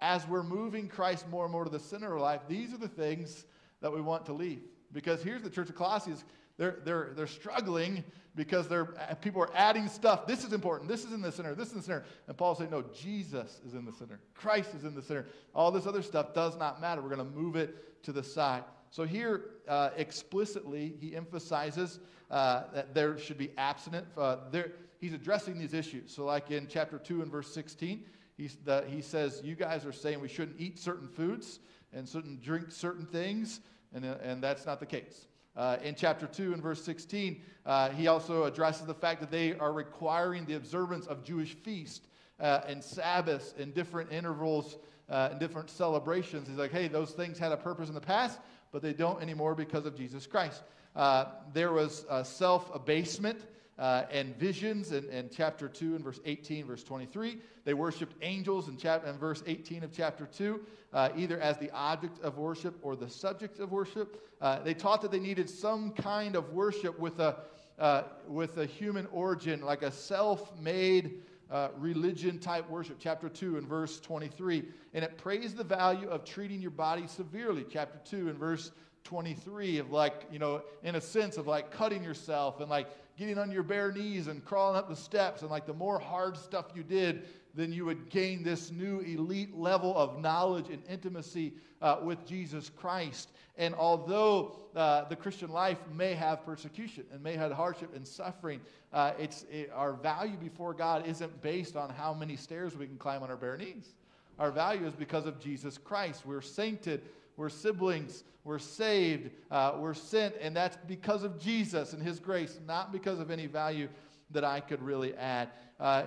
as we're moving Christ more and more to the center of life, these are the things that we want to leave. Because here's the church of Colossae they're, they're, they're struggling because they're, people are adding stuff. This is important. This is in the center. This is in the center. And Paul's saying, no, Jesus is in the center. Christ is in the center. All this other stuff does not matter. We're going to move it to the side. So here, uh, explicitly, he emphasizes uh, that there should be abstinent. Uh, there, he's addressing these issues. So, like in chapter 2 and verse 16, he's the, he says, You guys are saying we shouldn't eat certain foods and shouldn't drink certain things, and, and that's not the case. Uh, in chapter 2 and verse 16, uh, he also addresses the fact that they are requiring the observance of Jewish feasts uh, and Sabbaths in different intervals uh, and different celebrations. He's like, hey, those things had a purpose in the past, but they don't anymore because of Jesus Christ. Uh, there was self abasement. Uh, and visions in, in, chapter 2 and verse 18, verse 23. They worshiped angels in, chap- in verse 18 of chapter 2 uh, either as the object of worship or the subject of worship. Uh, they taught that they needed some kind of worship with a, uh, with a human origin, like a self made uh, religion type worship. Chapter 2 and verse 23. And it praised the value of treating your body severely. Chapter 2 and verse 23 of like, you know, in a sense of like cutting yourself and like getting on your bare knees and crawling up the steps. And like the more hard stuff you did, then you would gain this new elite level of knowledge and intimacy uh, with Jesus Christ. And although uh, the Christian life may have persecution and may have hardship and suffering, uh, it's, it, our value before God isn't based on how many stairs we can climb on our bare knees. Our value is because of Jesus Christ. We're sainted, we're siblings, we're saved, uh, we're sent, and that's because of Jesus and His grace, not because of any value that I could really add. Uh,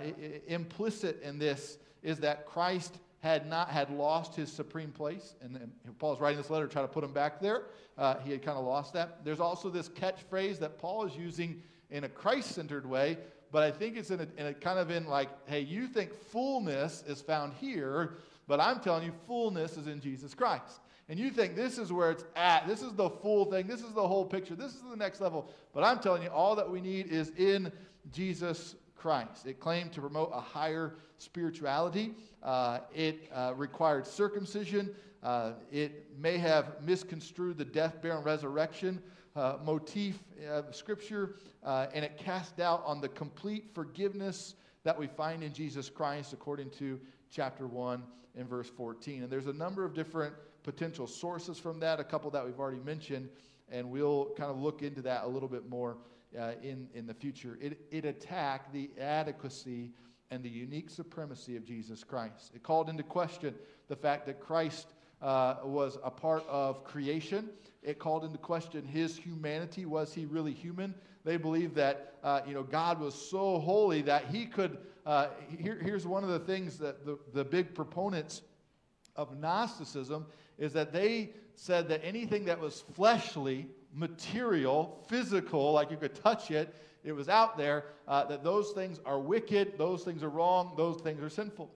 implicit in this is that Christ had not had lost his supreme place, and, and Paul's writing this letter to try to put him back there. Uh, he had kind of lost that. There's also this catchphrase that Paul is using in a Christ-centered way, but I think it's in a, in a kind of in like, hey, you think fullness is found here, but I'm telling you, fullness is in Jesus Christ. And you think this is where it's at. This is the full thing. This is the whole picture. This is the next level. But I'm telling you, all that we need is in Jesus Christ. It claimed to promote a higher spirituality. Uh, it uh, required circumcision. Uh, it may have misconstrued the death, burial, and resurrection uh, motif of Scripture, uh, and it cast doubt on the complete forgiveness that we find in Jesus Christ, according to chapter 1 and verse 14. And there's a number of different potential sources from that, a couple that we've already mentioned, and we'll kind of look into that a little bit more uh, in, in the future. It, it attacked the adequacy and the unique supremacy of Jesus Christ. It called into question the fact that Christ uh, was a part of creation. It called into question his humanity. Was he really human? They believed that uh, you know God was so holy that he could. Uh, here, here's one of the things that the, the big proponents of Gnosticism is that they said that anything that was fleshly, material, physical, like you could touch it, it was out there, uh, that those things are wicked, those things are wrong, those things are sinful.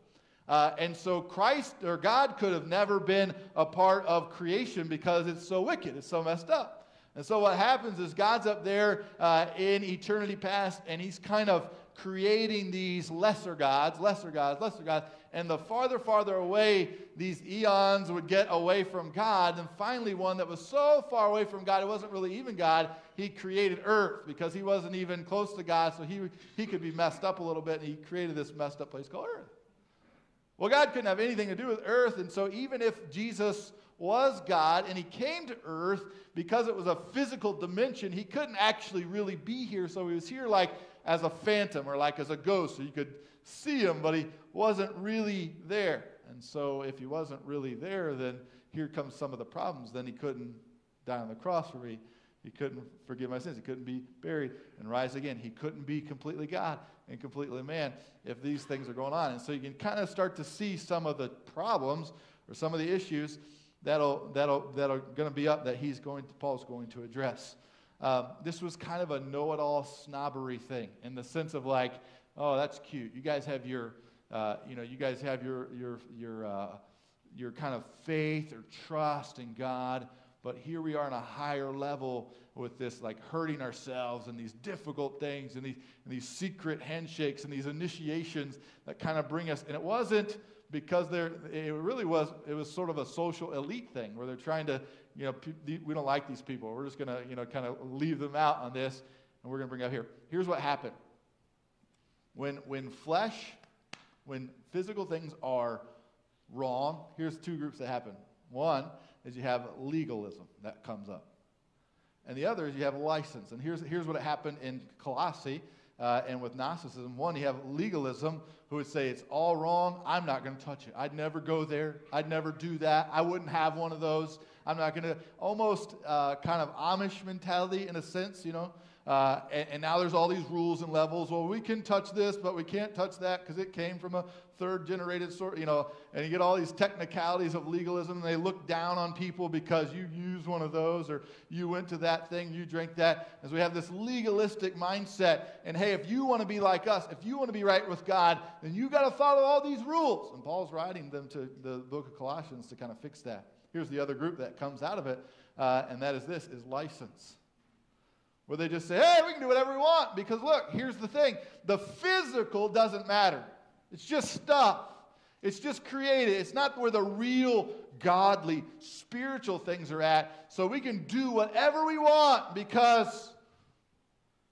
Uh, and so Christ or God could have never been a part of creation because it's so wicked, it's so messed up. And so what happens is God's up there uh, in eternity past, and He's kind of creating these lesser gods, lesser gods, lesser gods. And the farther, farther away these eons would get away from God, and finally, one that was so far away from God, it wasn't really even God, he created earth because he wasn't even close to God, so he, he could be messed up a little bit, and he created this messed up place called earth. Well, God couldn't have anything to do with earth, and so even if Jesus was God and he came to earth because it was a physical dimension, he couldn't actually really be here, so he was here like as a phantom or like as a ghost. So you could see him, but he wasn't really there. And so if he wasn't really there, then here comes some of the problems. Then he couldn't die on the cross for me. He couldn't forgive my sins. He couldn't be buried and rise again. He couldn't be completely God and completely man if these things are going on. And so you can kind of start to see some of the problems or some of the issues that'll, that'll, that are going to be up that he's going to, Paul's going to address. Um, this was kind of a know it all snobbery thing in the sense of like, oh, that's cute. You guys have your, uh, you know, you guys have your, your, your, uh, your kind of faith or trust in God, but here we are on a higher level with this like hurting ourselves and these difficult things and these, and these secret handshakes and these initiations that kind of bring us. And it wasn't because there, it really was, it was sort of a social elite thing where they're trying to you know, we don't like these people. We're just going to, you know, kind of leave them out on this, and we're going to bring up here. Here's what happened. When, when flesh, when physical things are wrong, here's two groups that happen. One is you have legalism that comes up. And the other is you have license. And here's, here's what happened in Colossae uh, and with Gnosticism. One, you have legalism who would say it's all wrong. I'm not going to touch it. I'd never go there. I'd never do that. I wouldn't have one of those. I'm not going to, almost uh, kind of Amish mentality in a sense, you know. Uh, and, and, now there's all these rules and levels. Well, we can touch this, but we can't touch that because it came from a third generated sort, you know. And you get all these technicalities of legalism, and they look down on people because you use one of those or you went to that thing, you drank that. As we have this legalistic mindset, and hey, if you want to be like us, if you want to be right with God, then you got to follow all these rules. And Paul's writing them to the book of Colossians to kind of fix that. Here's the other group that comes out of it, uh, and that is this: is license where they just say, hey, we can do whatever we want. Because look, here's the thing the physical doesn't matter, it's just stuff. It's just created. It's not where the real godly, spiritual things are at. So we can do whatever we want because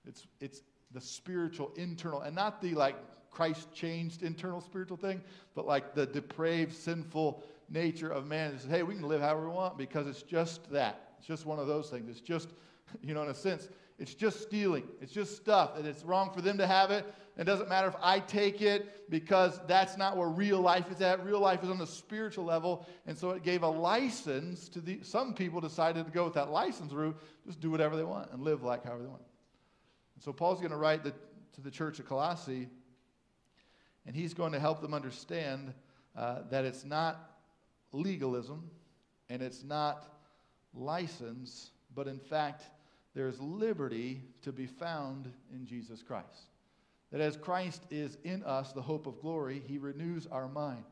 it's, it's the spiritual, internal, and not the like Christ changed internal spiritual thing, but like the depraved, sinful nature of man. Says, hey, we can live however we want because it's just that. It's just one of those things. It's just, you know, in a sense, it's just stealing. It's just stuff. And it's wrong for them to have it. It doesn't matter if I take it because that's not where real life is at. Real life is on the spiritual level. And so it gave a license to the, some people decided to go with that license route, just do whatever they want and live like however they want. And so Paul's going to write the, to the church at Colossae, and he's going to help them understand uh, that it's not legalism and it's not license, but in fact, there's liberty to be found in Jesus Christ. That as Christ is in us, the hope of glory, he renews our mind.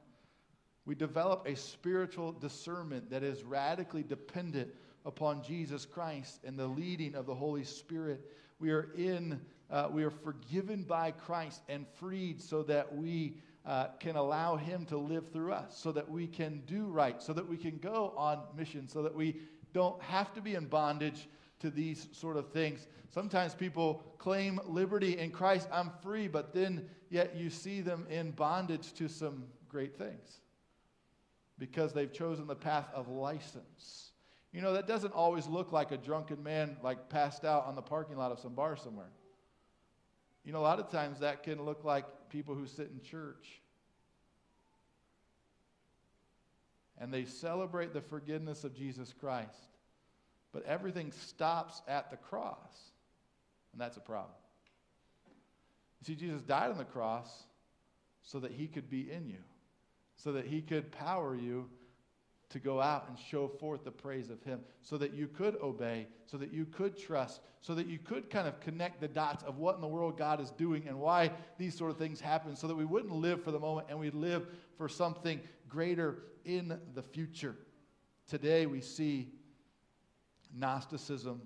We develop a spiritual discernment that is radically dependent upon Jesus Christ and the leading of the Holy Spirit. We are in, uh, we are forgiven by Christ and freed so that we uh, can allow Him to live through us, so that we can do right, so that we can go on mission, so that we don't have to be in bondage to these sort of things. Sometimes people claim liberty in Christ, I'm free, but then yet you see them in bondage to some great things because they've chosen the path of license. You know, that doesn't always look like a drunken man like passed out on the parking lot of some bar somewhere. You know, a lot of times that can look like people who sit in church and they celebrate the forgiveness of Jesus Christ, but everything stops at the cross, and that's a problem. You see, Jesus died on the cross so that he could be in you, so that he could power you to go out and show forth the praise of him, so that you could obey, so that you could trust, so that you could kind of connect the dots of what in the world God is doing and why these sort of things happen, so that we wouldn't live for the moment and we'd live for something greater in the future. Today we see Gnosticism,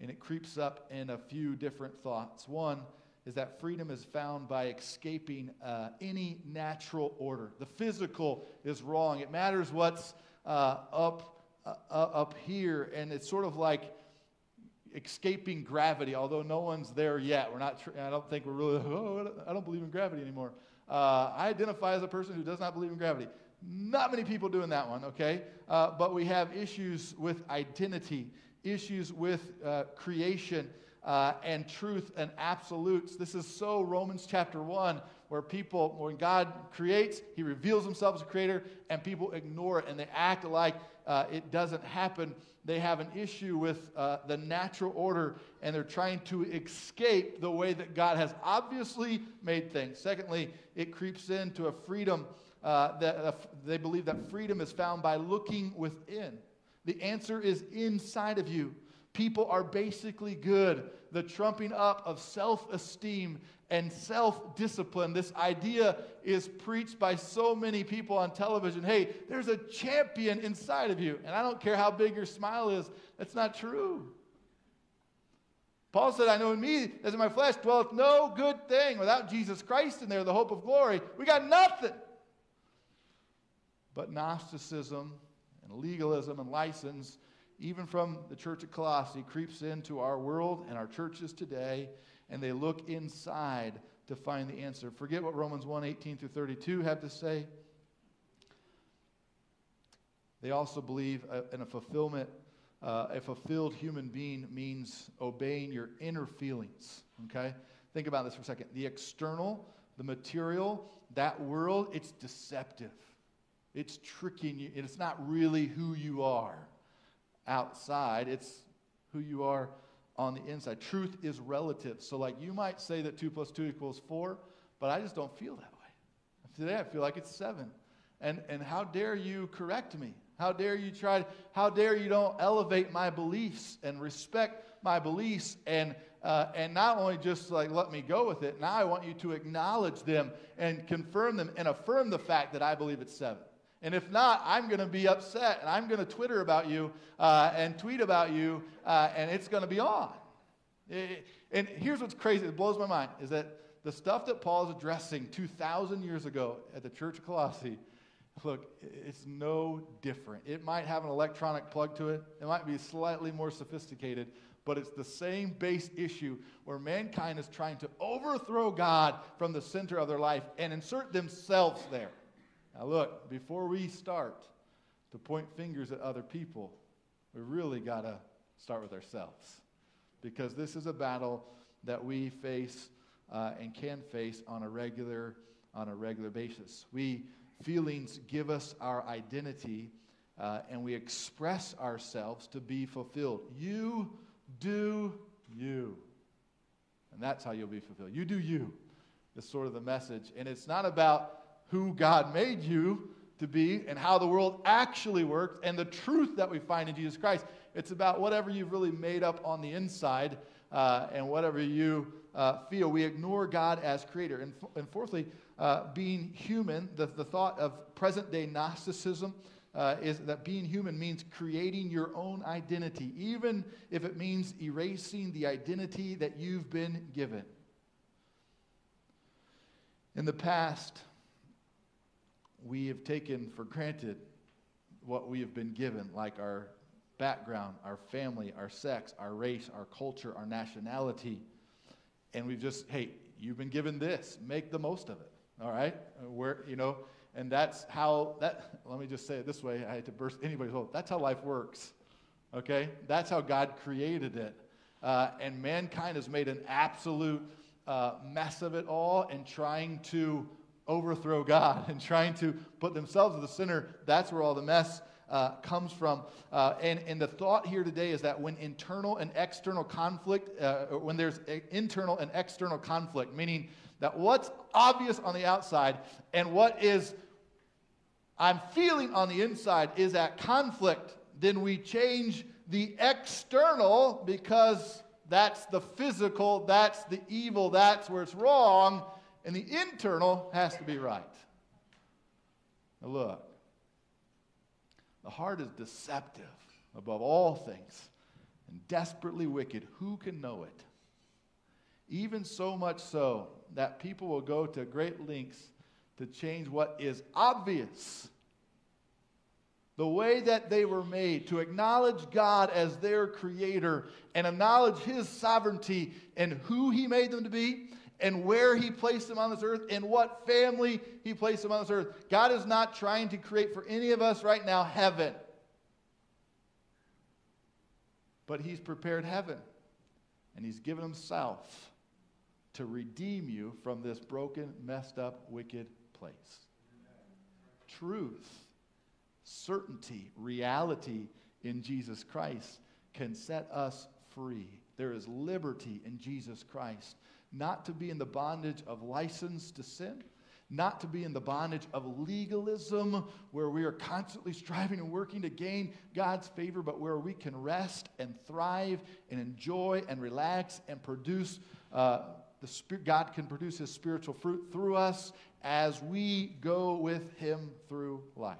and it creeps up in a few different thoughts. One, is that freedom is found by escaping uh, any natural order. The physical is wrong. It matters what's uh, up, uh, up here, and it's sort of like escaping gravity, although no one's there yet. We're not, I don't think we're really, oh, I don't believe in gravity anymore. Uh, I identify as a person who does not believe in gravity. Not many people doing that one, okay? Uh, but we have issues with identity, issues with uh, creation uh, and truth and absolutes. This is so Romans chapter 1, where people, when God creates, he reveals himself as a creator, and people ignore it and they act like uh, it doesn't happen. They have an issue with uh, the natural order and they're trying to escape the way that God has obviously made things. Secondly, it creeps into a freedom uh, that uh, they believe that freedom is found by looking within. The answer is inside of you. People are basically good. The trumping up of self esteem and self discipline. This idea is preached by so many people on television. Hey, there's a champion inside of you. And I don't care how big your smile is, that's not true. Paul said, I know in me, as in my flesh, dwelleth no good thing. Without Jesus Christ in there, the hope of glory, we got nothing. But Gnosticism and legalism and license even from the church at Colossae, creeps into our world and our churches today, and they look inside to find the answer. Forget what Romans 1 18 through 32 have to say. They also believe uh, in a fulfillment. Uh, a fulfilled human being means obeying your inner feelings. Okay? Think about this for a second. The external, the material, that world, it's deceptive. It's tricking you. and It's not really who you are outside, it's who you are on the inside. Truth is relative. So, like, you might say that 2 plus 2 equals 4, but I just don't feel that way. Today, I feel like it's 7. And, and how dare you correct me? How dare you try, how dare you don't elevate my beliefs and respect my beliefs and, uh, and not only just like let me go with it, now I want you to acknowledge them and confirm them and affirm the fact that I believe it's seven. And if not, I'm going to be upset and I'm going to Twitter about you uh, and tweet about you, uh, and it's going to be on. It, and here's what's crazy, it blows my mind, is that the stuff that Paul is addressing 2,000 years ago at the Church of Colossae, look, it's no different. It might have an electronic plug to it, it might be slightly more sophisticated, but it's the same base issue where mankind is trying to overthrow God from the center of their life and insert themselves there. Now, look, before we start to point fingers at other people, we really got to start with ourselves. Because this is a battle that we face uh, and can face on a regular on a regular basis. We feelings give us our identity uh, and we express ourselves to be fulfilled. You do you. And that's how you'll be fulfilled. You do you. Is sort of the message. And it's not about who God made you to be and how the world actually works and the truth that we find in Jesus Christ. It's about whatever you've really made up on the inside uh, and whatever you uh, feel. We ignore God as creator. And, and fourthly, uh, being human, the, the thought of present day Gnosticism. Uh, is that being human means creating your own identity, even if it means erasing the identity that you've been given. In the past, we have taken for granted what we have been given, like our background, our family, our sex, our race, our culture, our nationality. And we've just, hey, you've been given this, make the most of it. All right? Where, you know, And that's how, that, let me just say it this way. I hate to burst anybody's hole. That's how life works. Okay? That's how God created it. Uh, and mankind has made an absolute uh, mess of it all and trying to overthrow God and trying to put themselves at the center. That's where all the mess uh, comes from. Uh, and, and the thought here today is that when internal and external conflict, uh, when there's internal and external conflict, meaning that what's obvious on the outside and what is I'm feeling on the inside is at conflict, then we change the external because that's the physical, that's the evil, that's where it's wrong, and the internal has to be right. Now, look, the heart is deceptive above all things and desperately wicked. Who can know it? Even so much so that people will go to great lengths to change what is obvious the way that they were made, to acknowledge God as their creator and acknowledge his sovereignty and who he made them to be and where he placed them on this earth and what family he placed them on this earth. God is not trying to create for any of us right now heaven. But he's prepared heaven and he's given himself to redeem you from this broken, messed up, wicked place. Truth certainty, reality in Jesus Christ can set us free. There is liberty in Jesus Christ, not to be in the bondage of license to sin, not to be in the bondage of legalism where we are constantly striving and working to gain God's favor, but where we can rest and thrive and enjoy and relax and produce. Uh, the spirit, God can produce His spiritual fruit through us as we go with Him through life.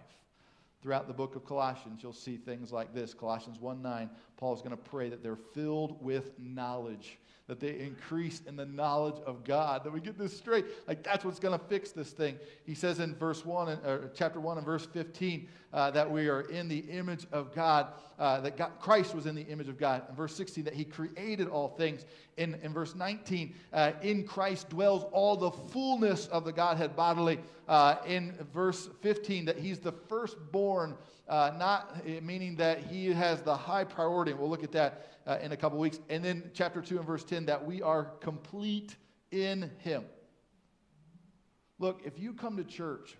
Throughout the book of Colossians, you'll see things like this. Colossians 1 9, Paul is going to pray that they're filled with knowledge that they increase in the knowledge of God. That we get this straight. Like that's what's going to fix this thing. He says in verse 1, or chapter 1 and verse 15, uh, that we are in the image of God, uh, that God, Christ was in the image of God. In verse 16, that he created all things. In, in verse 19, uh, in Christ dwells all the fullness of the Godhead bodily. Uh, in verse 15, that he's the firstborn, uh, not meaning that he has the high priority. And we'll look at that uh, in a couple weeks. And then chapter 2 and verse 10 that we are complete in Him. Look, if you come to church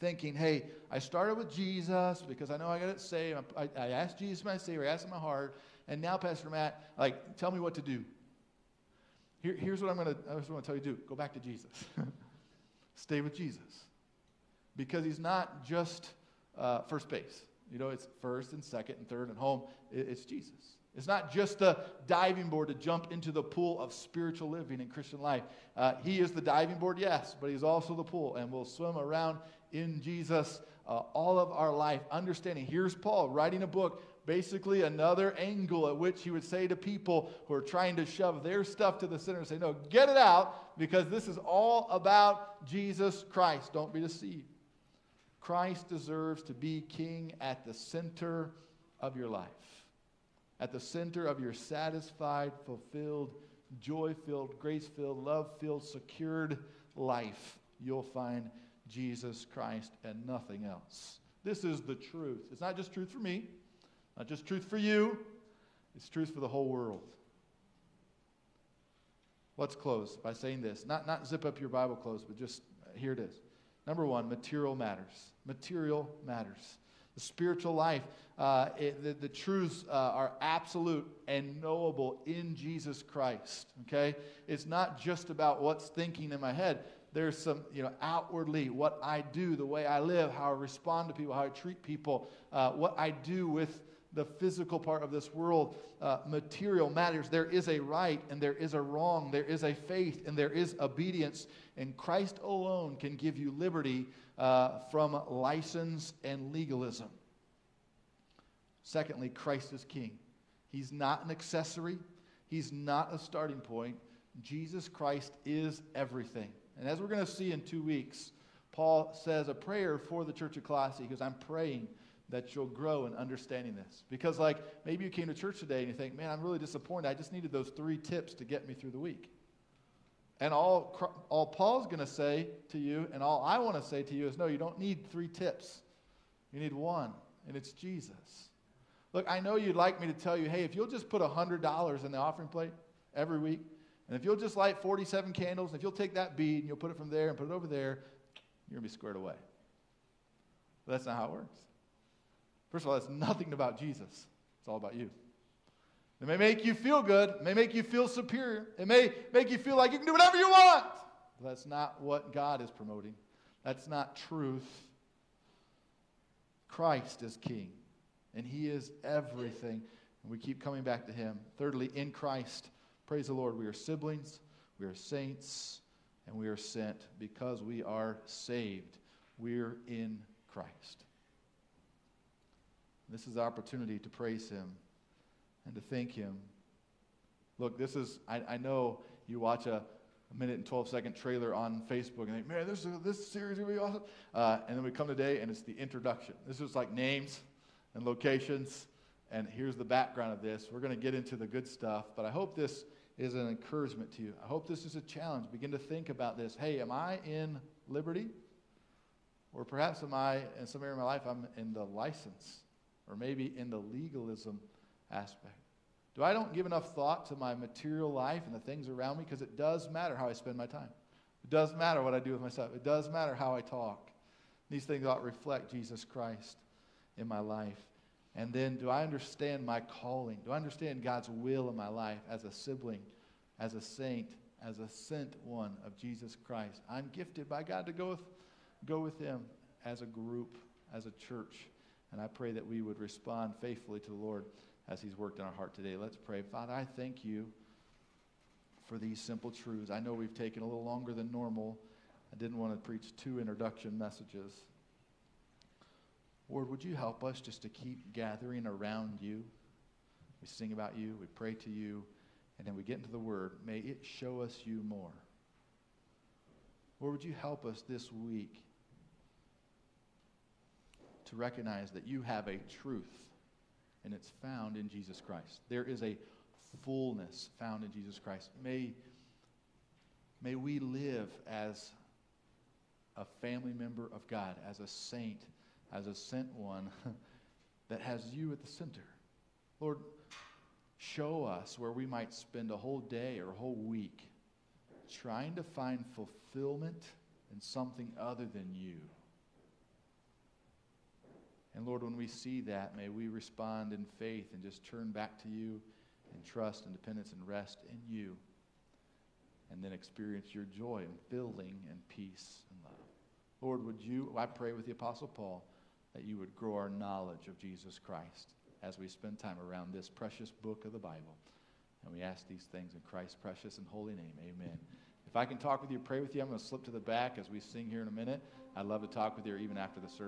thinking, hey, I started with Jesus because I know I got it saved, I, I asked Jesus my Savior, I asked in my heart, and now, Pastor Matt, like, tell me what to do. Here, here's what I'm going to I just want to tell you to do go back to Jesus. Stay with Jesus. Because He's not just uh, first base. You know, it's first and second and third and home. It, it's Jesus. It's not just the diving board to jump into the pool of spiritual living and Christian life. Uh, he is the diving board, yes, but He's also the pool, and we'll swim around in Jesus uh, all of our life. Understanding, here's Paul writing a book, basically another angle at which he would say to people who are trying to shove their stuff to the center and say, No, get it out, because this is all about Jesus Christ. Don't be deceived. Christ deserves to be king at the center of your life at the center of your satisfied, fulfilled, joy filled, grace filled, love filled, secured life, you'll find Jesus Christ and nothing else. This is the truth. It's not just truth for me, not just truth for you, it's truth for the whole world. Let's close by saying this. Not, not zip up your Bible close, but just here it is. Number one, material matters. Material matters. The spiritual life, uh, it, the, the, truths uh, are absolute and knowable in Jesus Christ. Okay? It's not just about what's thinking in my head. There's some, you know, outwardly what I do, the way I live, how I respond to people, how I treat people, uh, what I do with the physical part of this world, uh, material matters. There is a right and there is a wrong. There is a faith and there is obedience. And Christ alone can give you liberty uh, from license and legalism. Secondly, Christ is king. He's not an accessory, he's not a starting point. Jesus Christ is everything. And as we're going to see in two weeks, Paul says a prayer for the church of Colossae because I'm praying that you'll grow in understanding this. Because, like, maybe you came to church today and you think, man, I'm really disappointed. I just needed those three tips to get me through the week. And all, all Paul's going to say to you, and all I want to say to you is no, you don't need three tips. You need one, and it's Jesus. Look, I know you'd like me to tell you, hey, if you'll just put $100 in the offering plate every week, and if you'll just light 47 candles, and if you'll take that bead and you'll put it from there and put it over there, you're going to be squared away. But that's not how it works. First of all, that's nothing about Jesus. It's all about you. It may make you feel good. It may make you feel superior. It may make you feel like you can do whatever you want. But that's not what God is promoting. That's not truth. Christ is King, and He is everything. And we keep coming back to Him. Thirdly, in Christ, praise the Lord, we are siblings, we are saints, and we are sent because we are saved. We're in Christ. This is the opportunity to praise Him and to thank Him. Look, this is, I, I know you watch a, a, minute and 12 second trailer on Facebook and think, man, this, this series is going to be awesome. Uh, and then we come today and it's the introduction. This is like names and locations. And here's the background of this. We're going to get into the good stuff, but I hope this is an encouragement to you. I hope this is a challenge. Begin to think about this. Hey, am I in liberty? Or perhaps am I, in some area of my life, I'm in the license or maybe in the legalism aspect. Do I don't give enough thought to my material life and the things around me? Because it does matter how I spend my time. It does matter what I do with myself. It does matter how I talk. These things ought to reflect Jesus Christ in my life. And then, do I understand my calling? Do I understand God's will in my life as a sibling, as a saint, as a sent one of Jesus Christ? I'm gifted by God to go with, go with Him as a group, as a church. And I pray that we would respond faithfully to the Lord as He's worked in our heart today. Let's pray. Father, I thank you for these simple truths. I know we've taken a little longer than normal. I didn't want to preach two introduction messages. Lord, would you help us just to keep gathering around you? We sing about you, we pray to you, and then we get into the Word. May it show us you more. Lord, would you help us this week to recognize that you have a truth, and it's found in Jesus Christ. There is a fullness found in Jesus Christ. May, may we live as a family member of God, as a saint, as a sent one that has you at the center. Lord, show us where we might spend a whole day or a whole week trying to find fulfillment in something other than you. And Lord, when we see that, may we respond in faith and just turn back to you and trust and dependence and rest in you. And then experience your joy and filling and peace and love. Lord, would you, I pray with the Apostle Paul, that you would grow our knowledge of Jesus Christ as we spend time around this precious book of the Bible. And we ask these things in Christ's precious and holy name. Amen. If I can talk with you, pray with you, I'm going to slip to the back as we sing here in a minute. I'd love to talk with you even after the service.